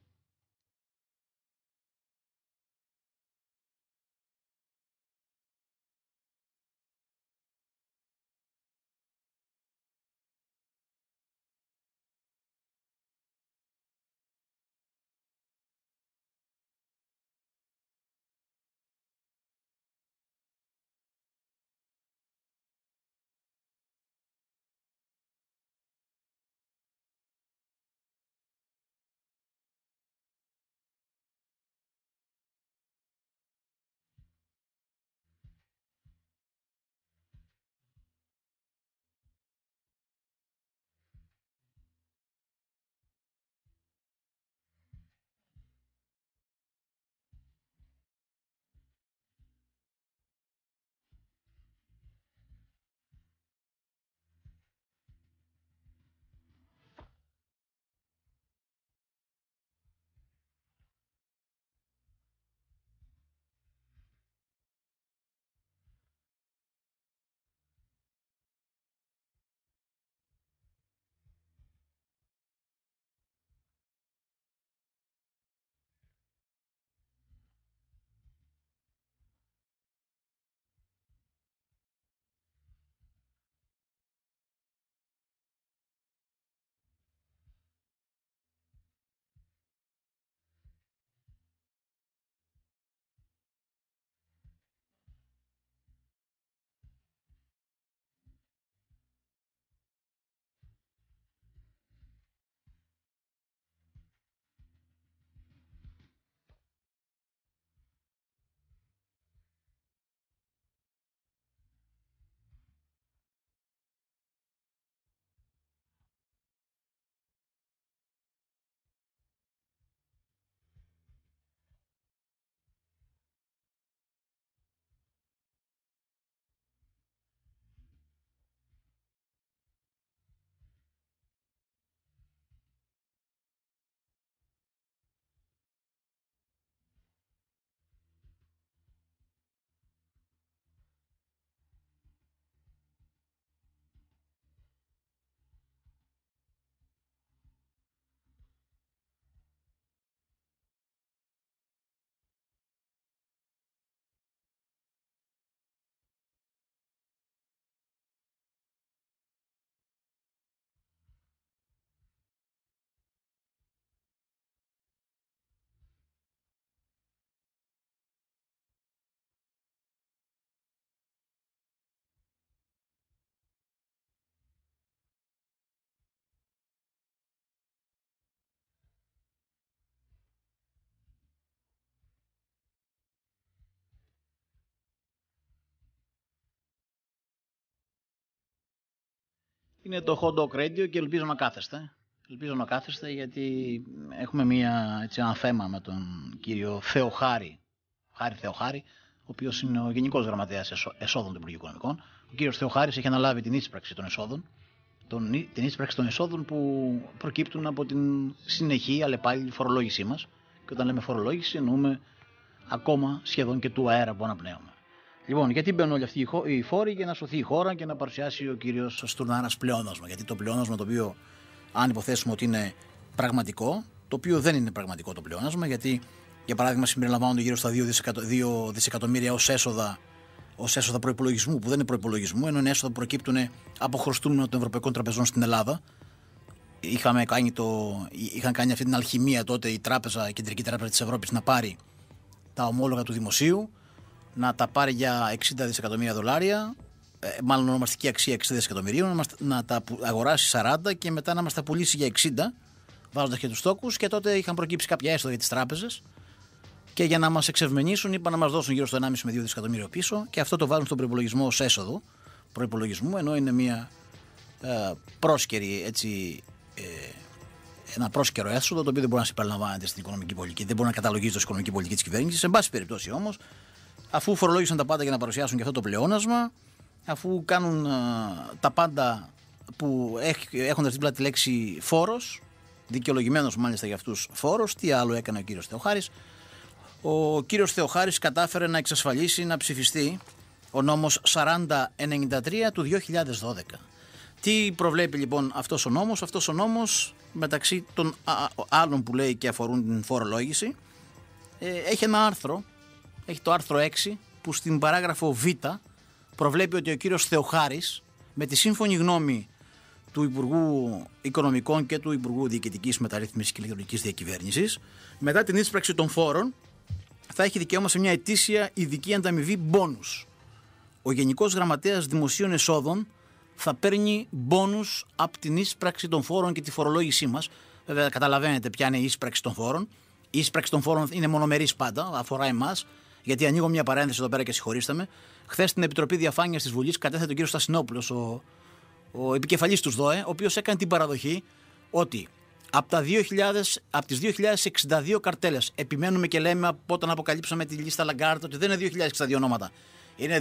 Είναι το Hot Dog Radio και ελπίζω να κάθεστε. Ελπίζω να κάθεστε γιατί έχουμε μια, έτσι, ένα θέμα με τον κύριο Θεοχάρη, Χάρη Θεοχάρη, ο οποίος είναι ο Γενικός Γραμματέας Εσόδων του Υπουργείου Οικονομικών. Ο κύριος Θεοχάρης έχει αναλάβει την ίσπραξη των εσόδων, τον, την ίσπραξη των εσόδων που προκύπτουν από την συνεχή αλλεπάλληλη φορολόγησή μας. Και όταν λέμε φορολόγηση, εννοούμε ακόμα σχεδόν και του αέρα που αναπνέουμε. Λοιπόν, γιατί μπαίνουν όλοι αυτοί οι φόροι για να σωθεί η χώρα και να παρουσιάσει ο κύριος Στουρνάρας πλεόνασμα. Γιατί το πλεόνασμα το οποίο, αν υποθέσουμε ότι είναι πραγματικό, το οποίο δεν είναι πραγματικό το πλεόνασμα, γιατί για παράδειγμα συμπεριλαμβάνονται γύρω στα 2, δισεκατο... 2 δισεκατομμύρια ως έσοδα, ως έσοδα προπολογισμού, που δεν είναι προπολογισμού, ενώ είναι έσοδα που προκύπτουν από χρωστούμενα των Ευρωπαϊκών Τραπεζών στην Ελλάδα. Είχαμε κάνει το, είχαν κάνει αυτή την αλχημία τότε η, τράπεζα, η Κεντρική Τράπεζα της Ευρώπης να πάρει τα ομόλογα του δημοσίου να τα πάρει για 60 δισεκατομμύρια δολάρια, ε, μάλλον ονομαστική αξία 60 δισεκατομμυρίων, να τα αγοράσει 40 και μετά να μας τα πουλήσει για 60, βάζοντας και τους τόκου και τότε είχαν προκύψει κάποια έσοδα για τις τράπεζες. Και για να μας εξευμενήσουν, είπαν να μας δώσουν γύρω στο 1,5 με 2 δισεκατομμύριο πίσω και αυτό το βάζουν στον προπολογισμό ως έσοδο προπολογισμού, ενώ είναι μια ε, πρόσκαιρη έτσι, ε, ένα πρόσκαιρο έσοδο το οποίο δεν μπορεί να συμπεριλαμβάνεται στην οικονομική πολιτική, δεν μπορεί να καταλογίζεται στην οικονομική πολιτική της κυβέρνησης. Σε πάση περιπτώσει όμως, αφού φορολόγησαν τα πάντα για να παρουσιάσουν και αυτό το πλεόνασμα, αφού κάνουν α, τα πάντα που έχουν στην πλάτη λέξη φόρος, δικαιολογημένος μάλιστα για αυτούς φόρος, τι άλλο έκανε ο κύριος Θεοχάρης. Ο κύριος Θεοχάρης κατάφερε να εξασφαλίσει να ψηφιστεί ο νόμος 4093 του 2012. Τι προβλέπει λοιπόν αυτός ο νόμος; Αυτός ο νόμος μεταξύ των άλλων που λέει και αφορούν την φορολόγηση ε, έχει ένα άρθρο, έχει το άρθρο 6 που στην παράγραφο Β προβλέπει ότι ο κύριος Θεοχάρης με τη σύμφωνη γνώμη του Υπουργού Οικονομικών και του Υπουργού Διοικητικής Μεταρρύθμισης και Ηλεκτρονική Διακυβέρνησης, μετά την ίσπραξη των φόρων, θα έχει δικαίωμα σε μια ετήσια ειδική ανταμοιβή μπόνους. Ο Γενικός Γραμματέας Δημοσίων Εσόδων θα παίρνει μπόνους από την είσπραξη των φόρων και τη φορολόγησή μας. Βέβαια, καταλαβαίνετε ποια είναι η είσπραξη των φόρων. Η είσπραξη των φόρων είναι μονομερής πάντα, αφορά εμάς. Γιατί ανοίγω μια παρένθεση εδώ πέρα και συγχωρήστε με. Χθες στην Επιτροπή Διαφάνειας της Βουλής κατέθετε ο κ. Στασινόπουλος, ο, ο επικεφαλής του ΣΔΟΕ, ο οποίος έκανε την παραδοχή ότι από, τα 2000, από τις 2062 καρτέλες επιμένουμε και λέμε από όταν αποκαλύψαμε τη λίστα Λαγκάρντ ότι δεν είναι 2062 ονόματα. Είναι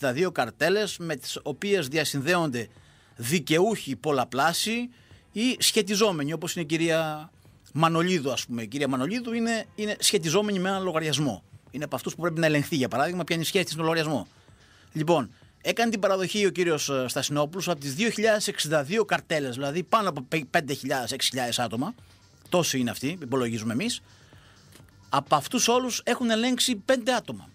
2062 καρτέλες με τις οποίες διασυνδέονται δικαιούχοι πολλαπλάσιοι ή σχετιζόμενοι όπως είναι η κυρία Μανολίδου ας πούμε. Η κυρία Μανολίδου είναι, είναι σχετιζόμενη με έναν λογαριασμό. Είναι από αυτούς που πρέπει να ελεγχθεί για παράδειγμα ποια είναι η σχέση με λογαριασμό. Λοιπόν, έκανε την παραδοχή ο κύριος ε, Στασινόπουλος από τις 2062 καρτέλες, δηλαδή πάνω από 5.000-6.000 άτομα, τόσοι είναι αυτοί, υπολογίζουμε εμείς, από αυτούς όλους έχουν ελέγξει 5 άτομα.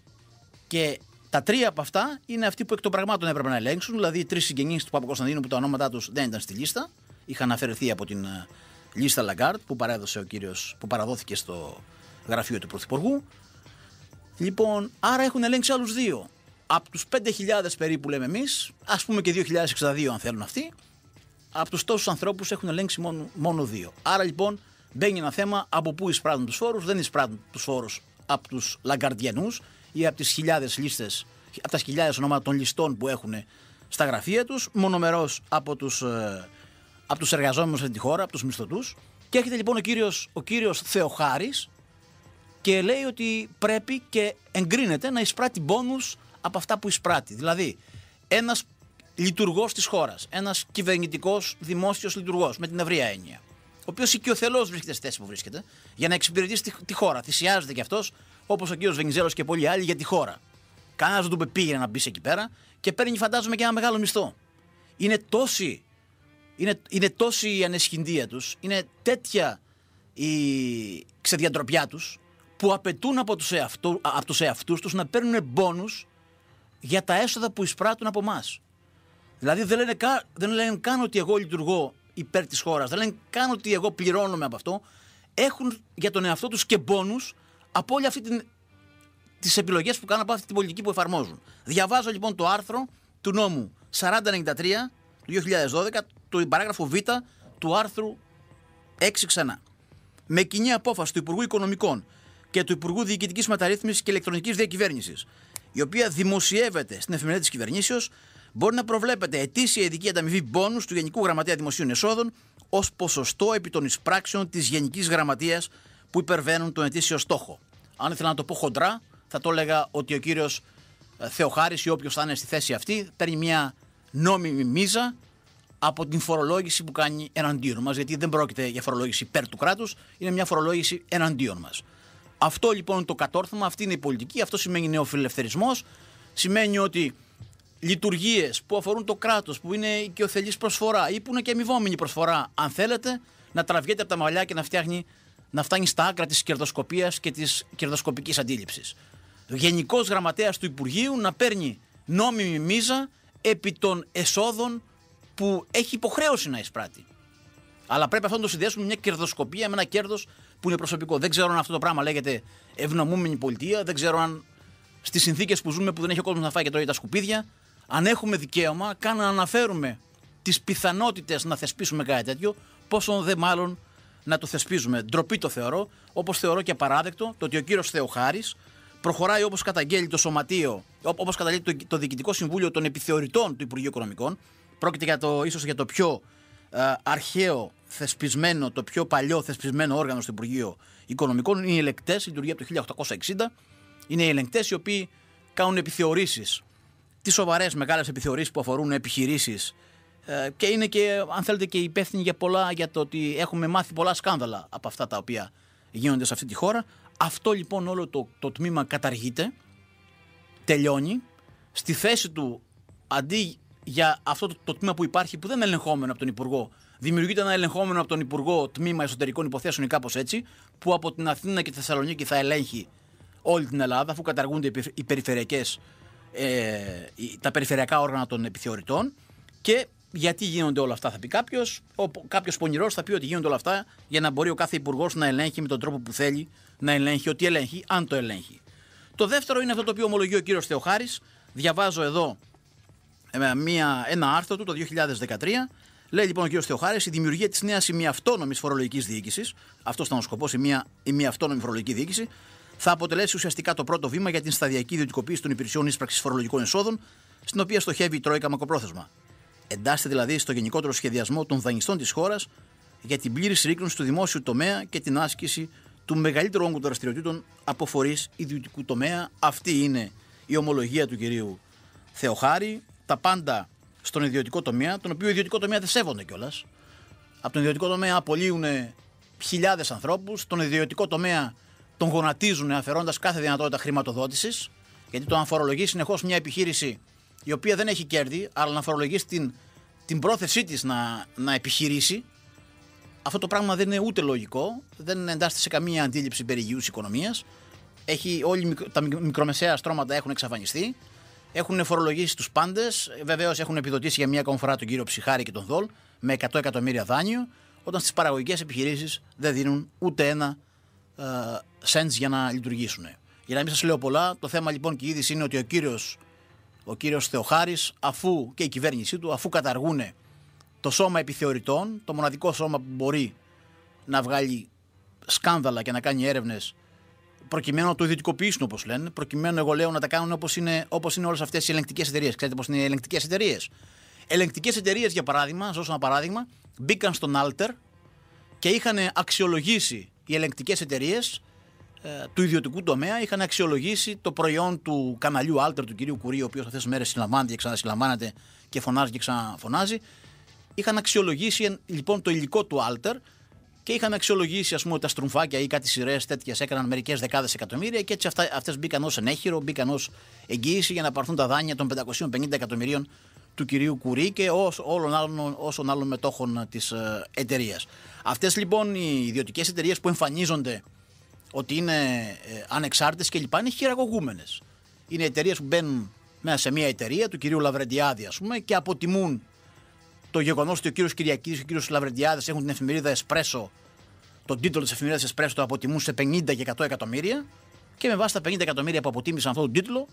Και τα τρία από αυτά είναι αυτοί που εκ των πραγμάτων έπρεπε να ελέγξουν, δηλαδή οι τρεις συγγενείς του Παπακωνσταντίνου που τα ονόματά τους δεν ήταν στη λίστα. Είχαν αφαιρεθεί από την ε, λίστα Λαγκάρντ που παρέδωσε ο κύριος, που παραδόθηκε στο γραφείο του Πρωθυπουργού. Λοιπόν, άρα έχουν ελέγξει άλλους δύο. Από τους 5.000 περίπου λέμε εμείς, ας πούμε και 2.062 αν θέλουν αυτοί, από τους τόσους ανθρώπους έχουν ελέγξει μόνο, μόνο δύο. Άρα λοιπόν μπαίνει ένα θέμα από πού εισπράττουν τους φόρους. Δεν εισπράττουν τους φόρους από τους Λαγκαρδιανούς, ή από τις χιλιάδες λίστες, από τα χιλιάδες ονόματα των ληστών που έχουν στα γραφεία τους, μονομερός από τους ε, από τους εργαζόμενους σε τη χώρα, από τους μισθωτούς. Και έρχεται λοιπόν ο κύριος ο κύριος Θεοχάρης και λέει ότι πρέπει και εγκρίνεται να εισπράττει μπόνους από αυτά που εισπράττει. Δηλαδή, ένας λειτουργός της χώρας, ένας κυβερνητικός δημόσιος λειτουργός, με την ευρεία έννοια, ο οποίος οικειοθελώ βρίσκεται στη θέση που βρίσκεται, για να εξυπηρετήσει τη, τη χώρα. Θυσιάζεται κι αυτός όπως ο κύριος Βενιζέλος και πολλοί άλλοι για τη χώρα. Κανένας δεν του πήγαινε να μπεις εκεί πέρα και παίρνει, φαντάζομαι, και ένα μεγάλο μισθό. Είναι τόση, είναι, είναι τόση η ανεσχυντία τους, είναι τέτοια η ξεδιαντροπιά τους, που απαιτούν από τους εαυτού, τους εαυτούς τους να παίρνουν μπόνους για τα έσοδα που εισπράττουν από εμάς. Δηλαδή δεν λένε, δεν λένε καν ότι εγώ λειτουργώ υπέρ της χώρας, δεν λένε καν ότι εγώ πληρώνομαι από αυτό. Έχουν για τον εαυτό τους και μπόνους από όλη αυτή την τις επιλογές που κάνουν από αυτή την πολιτική που εφαρμόζουν. Διαβάζω λοιπόν το άρθρο του νόμου 4093 του 2012, το παράγραφο Β του άρθρου 6 ξανά. Με κοινή απόφαση του Υπουργού Οικονομικών και του Υπουργού Διοικητικής Μεταρρύθμισης και Ηλεκτρονικής Διακυβέρνησης, η οποία δημοσιεύεται στην εφημερίδα της κυβερνήσεως, μπορεί να προβλέπεται ετήσια ειδική ανταμοιβή μπόνους του Γενικού Γραμματέα Δημοσίων Εσόδων ως ποσοστό επί των εισπράξεων της Γενικής Γραμματείας που υπερβαίνουν τον ετήσιο στόχο. Αν ήθελα να το πω χοντρά, θα το έλεγα ότι ο κύριος ε, Θεοχάρης ή όποιος θα είναι στη θέση αυτή παίρνει μια νόμιμη μίζα από την φορολόγηση που κάνει εναντίον μας. Γιατί δεν πρόκειται για φορολόγηση υπέρ του κράτους, είναι μια φορολόγηση εναντίον μας. Αυτό λοιπόν είναι το κατόρθωμα, αυτή είναι η πολιτική, αυτό σημαίνει νεοφιλελευθερισμός. Σημαίνει ότι λειτουργίες που αφορούν το κράτος, που είναι οικειοθελής προσφορά ή που είναι και αμοιβόμενη προσφορά, αν θέλετε, να τραβιέται από τα μαλλιά και να φτιάχνει να φτάνει στα άκρα της κερδοσκοπίας και της κερδοσκοπικής αντίληψης. Γενικός γραμματέας του Υπουργείου να παίρνει νόμιμη μίζα επί των εσόδων που έχει υποχρέωση να εισπράττει. Αλλά πρέπει αυτό να το συνδυάσουμε με μια κερδοσκοπία, με ένα κέρδος που είναι προσωπικό. Δεν ξέρω αν αυτό το πράγμα λέγεται ευνομούμενη πολιτεία, δεν ξέρω αν στις συνθήκες που ζούμε που δεν έχει ο κόσμος να φάει και τρώει τα σκουπίδια, αν έχουμε δικαίωμα καν να αναφέρουμε τις πιθανότητες να θεσπίσουμε κάτι τέτοιο, πόσο δε μάλλον να το θεσπίζουμε. Ντροπή το θεωρώ, όπως θεωρώ και παράδεκτο το ότι ο κύριος Θεοχάρης προχωράει όπως καταγγέλει το Σωματείο, όπως καταγγέλει το, το Διοικητικό Συμβούλιο των Επιθεωρητών του Υπουργείου Οικονομικών. Πρόκειται για το, ίσως για το πιο ε, αρχαίο θεσπισμένο, το πιο παλιό θεσπισμένο όργανο στο Υπουργείο Οικονομικών. Είναι οι ελεγκτές, λειτουργεί από το 1860. Είναι οι ελεγκτές οι οποίοι κάνουν επιθεωρήσεις. Τις σοβαρές μεγάλες επιθεωρήσεις που αφορούν επιχειρήσεις ε, και είναι και, αν θέλετε, και υπεύθυνοι για πολλά, για το ότι έχουμε μάθει πολλά σκάνδαλα από αυτά τα οποία γίνονται σε αυτή τη χώρα. Αυτό λοιπόν όλο το, το τμήμα καταργείται, τελειώνει. Στη θέση του, αντί για αυτό το, το τμήμα που υπάρχει, που δεν είναι ελεγχόμενο από τον Υπουργό, δημιουργείται ένα ελεγχόμενο από τον Υπουργό τμήμα εσωτερικών υποθέσεων ή κάπως έτσι, που από την Αθήνα και τη Θεσσαλονίκη θα ελέγχει όλη την Ελλάδα, αφού καταργούνται οι περιφερειακές, ε, τα περιφερειακά όργανα των επιθεωρητών και γιατί γίνονται όλα αυτά, θα πει κάποιος. Κάποιος πονηρός θα πει ότι γίνονται όλα αυτά για να μπορεί ο κάθε υπουργός να ελέγχει με τον τρόπο που θέλει να ελέγχει ότι ελέγχει, αν το ελέγχει. Το δεύτερο είναι αυτό το οποίο ομολογεί ο κύριος Θεοχάρης. Διαβάζω εδώ ε, μια, ένα άρθρο του το 2013. Λέει λοιπόν ο κύριος Θεοχάρης η δημιουργία της νέας ημιαυτόνομης φορολογικής διοίκησης, αυτός ήταν ο σκοπός, η μια ημιαυτόνομη φορολογική διοίκηση, θα αποτελέσει ουσιαστικά το πρώτο βήμα για την σταδιακή ιδιωτικοποίηση των υπηρεσιών ίσπραξης φορολογικών εσόδων, στην οποία στοχεύει η Τρόικα μακροπρόθεσμα. Εντάσσεται δηλαδή στο γενικότερο σχεδιασμό των δανειστών της χώρας για την πλήρη συρρήκνωση του δημόσιου τομέα και την άσκηση του μεγαλύτερου όγκου δραστηριοτήτων από φορείς ιδιωτικού τομέα. Αυτή είναι η ομολογία του κυρίου Θεοχάρη. Τα πάντα στον ιδιωτικό τομέα, τον οποίο ιδιωτικό τομέα δεν σέβονται κιόλας. Από τον ιδιωτικό τομέα απολύουν χιλιάδες ανθρώπους. Τον ιδιωτικό τομέα τον γονατίζουν αφαιρώντας κάθε δυνατότητα χρηματοδότησης. Γιατί το αν φορολογείς συνεχώς μια επιχείρηση η οποία δεν έχει κέρδη, αλλά να φορολογήσει την, την πρόθεσή της να, να επιχειρήσει, αυτό το πράγμα δεν είναι ούτε λογικό, δεν εντάσσεται σε καμία αντίληψη περί υγιούς οικονομίας. Έχει, όλοι τα μικρομεσαία στρώματα έχουν εξαφανιστεί, έχουν φορολογήσει τους πάντες. Βεβαίως έχουν επιδοτήσει για μία ακόμα φορά τον κύριο Ψυχάρη και τον Δόλ με 100 εκατομμύρια δάνειο, όταν στις παραγωγικές επιχειρήσεις δεν δίνουν ούτε ένα ε, για να λειτουργήσουν. Για να μην σας λέω πολλά, το θέμα λοιπόν και η είδηση είναι ότι ο κύριος ο κύριος Θεοχάρης, αφού και η κυβέρνησή του, αφού καταργούν το σώμα επιθεωρητών, το μοναδικό σώμα που μπορεί να βγάλει σκάνδαλα και να κάνει έρευνες προκειμένου να το ιδιωτικοποιήσουν όπως λένε, προκειμένου εγώ λέω να τα κάνουν όπως είναι, όπως είναι όλες αυτές οι ελεγκτικές εταιρείες. Ξέρετε πώς είναι οι ελεγκτικές εταιρείες; Ελεγκτικές εταιρείες, για παράδειγμα, σας δώσω ένα παράδειγμα, μπήκαν στον Alter και είχαν αξιολογήσει οι ελεγκτικές εταιρείες ε, του ιδιωτικού τομέα είχαν αξιολογήσει το προϊόν του καναλιού Alter του κυρίου Κουρί, ο οποίος αυτές τις μέρες συλλαμβάνεται και ξανασυλλαμβάνεται και φωνάζει και ξαναφωνάζει. Είχαν αξιολογήσει λοιπόν το υλικό του Alter και είχαν αξιολογήσει ας πούμε, τα στρουμφάκια ή κάτι σειρές τέτοιες έκαναν μερικές δεκάδες εκατομμύρια και έτσι αυτές μπήκαν ως ενέχειρο, μπήκαν ως εγγύηση για να πάρθουν τα δάνεια των 550 εκατομμυρίων του κυρίου Κουρί και όλων άλλων, όσων άλλων μετόχων της ε, εταιρείας. Αυτές λοιπόν οι ιδιωτικές εταιρείες που εμφανίζονται ότι είναι ε, ανεξάρτητες και λοιπά, είναι χειραγωγούμενες. Είναι εταιρείες που μπαίνουν μέσα σε μια εταιρεία του κυρίου Λαβρεντιάδη, ας πούμε, και αποτιμούν το γεγονός ότι ο κύριος Κυριακής και ο κύριος Λαβρεντιάδης έχουν την εφημερίδα Εσπρέσο, τον τίτλο της εφημερίδας Εσπρέσο το αποτιμούν σε 50 και 100 εκατομμύρια και με βάση τα 50 εκατομμύρια που αποτίμησαν αυτόν τον τίτλο,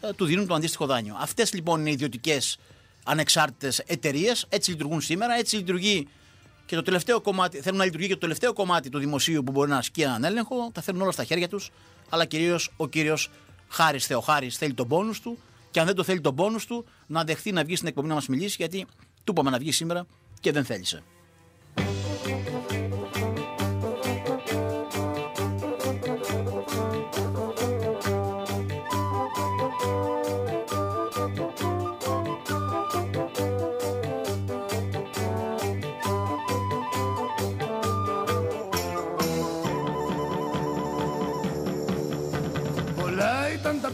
ε, του δίνουν το αντίστοιχο δάνειο. Αυτές λοιπόν είναι ιδιωτικές ανεξάρτητες εταιρείες, έτσι λειτουργούν σήμερα, έτσι λειτουργεί και το τελευταίο κομμάτι, θέλουν να λειτουργεί και το τελευταίο κομμάτι του δημοσίου που μπορεί να ασκεί έναν έλεγχο, τα θέλουν όλα στα χέρια τους. Αλλά κυρίως ο κύριος Χάρης Θεοχάρης θέλει τον πόνους του. Και αν δεν το θέλει τον πόνους του, να δεχθεί να βγει στην εκπομπή να μας μιλήσει, γιατί του είπαμε να βγει σήμερα και δεν θέλησε.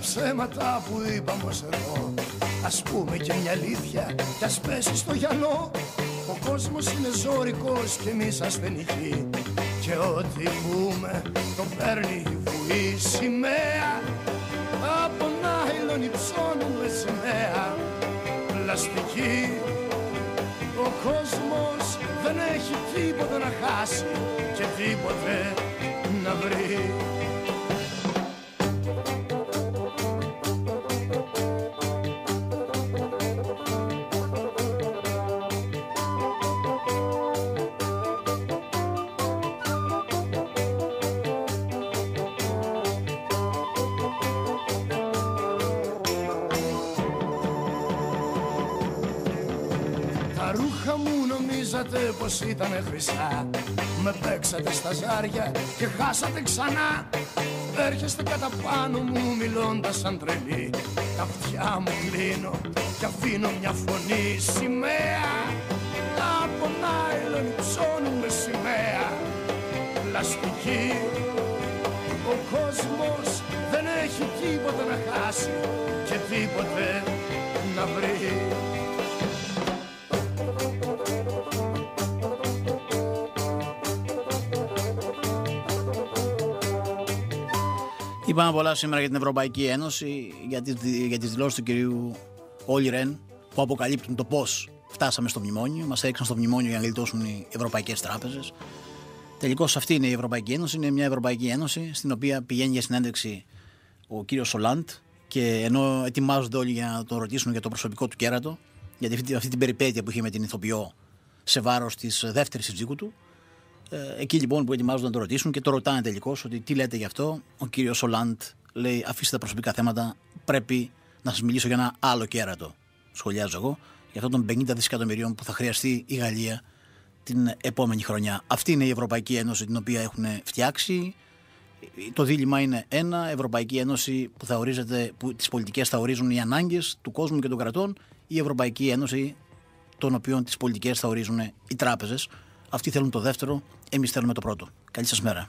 ψέματα που είπαμε ως εδώ Ας πούμε και μια αλήθεια κι ας πέσει στο γυαλό. Ο κόσμος είναι ζώρικος και εμείς ασθενικοί Και ό,τι πούμε το παίρνει βουή σημαία. Από νάιλον υψώνουμε σημαία. Πλαστική. Ο κόσμος δεν έχει τίποτα να χάσει Και τίποτε να βρει πως ήτανε χρυσά. Με παίξατε στα ζάρια και χάσατε ξανά. Έρχεστε κατά πάνω μου μιλώντας σαν τρελή. Τα αυτιά μου κλείνω και αφήνω μια φωνή σημαία. Από νάιλον ψώνουμε σημαία. Πλαστική. Ο κόσμος δεν έχει τίποτε να χάσει Και τίποτε να βρει Είπαμε πολλά σήμερα για την Ευρωπαϊκή Ένωση, για τις, για τις δηλώσεις του κυρίου Όλι Ρεν, που αποκαλύπτουν το πώς φτάσαμε στο μνημόνιο, μας έριξαν στο μνημόνιο για να γλιτώσουν οι ευρωπαϊκές τράπεζες. Τελικώς αυτή είναι η Ευρωπαϊκή Ένωση, είναι μια Ευρωπαϊκή Ένωση στην οποία πηγαίνει για συνέντευξη ο κύριος Σολάντ και ενώ ετοιμάζονται όλοι για να τον ρωτήσουν για το προσωπικό του κέρατο, γιατί αυτή, αυτή την περιπέτεια που είχε με την ηθοποιό σε βάρος της δεύτερης συζύγου του, ε, εκεί λοιπόν που ετοιμάζονται να το ρωτήσουν και το ρωτάνε τελικώς ότι τι λέτε γι' αυτό. Ο κύριος Σολάντ λέει: Αφήστε τα προσωπικά θέματα. Πρέπει να σας μιλήσω για ένα άλλο κέρατο. Σχολιάζω εγώ για αυτό των 50 δισεκατομμυρίων που θα χρειαστεί η Γαλλία την επόμενη χρονιά. Αυτή είναι η Ευρωπαϊκή Ένωση την οποία έχουν φτιάξει. Το δίλημα είναι ένα, Ευρωπαϊκή Ένωση που θα ορίζεται, που τις πολιτικές θα ορίζουν οι ανάγκες του κόσμου και των κρατών, η Ευρωπαϊκή Ένωση των οποίων τις πολιτικές θα ορίζουν οι τράπεζες. Αυτοί θέλουν το δεύτερο, εμείς θέλουμε το πρώτο. Καλή σας μέρα.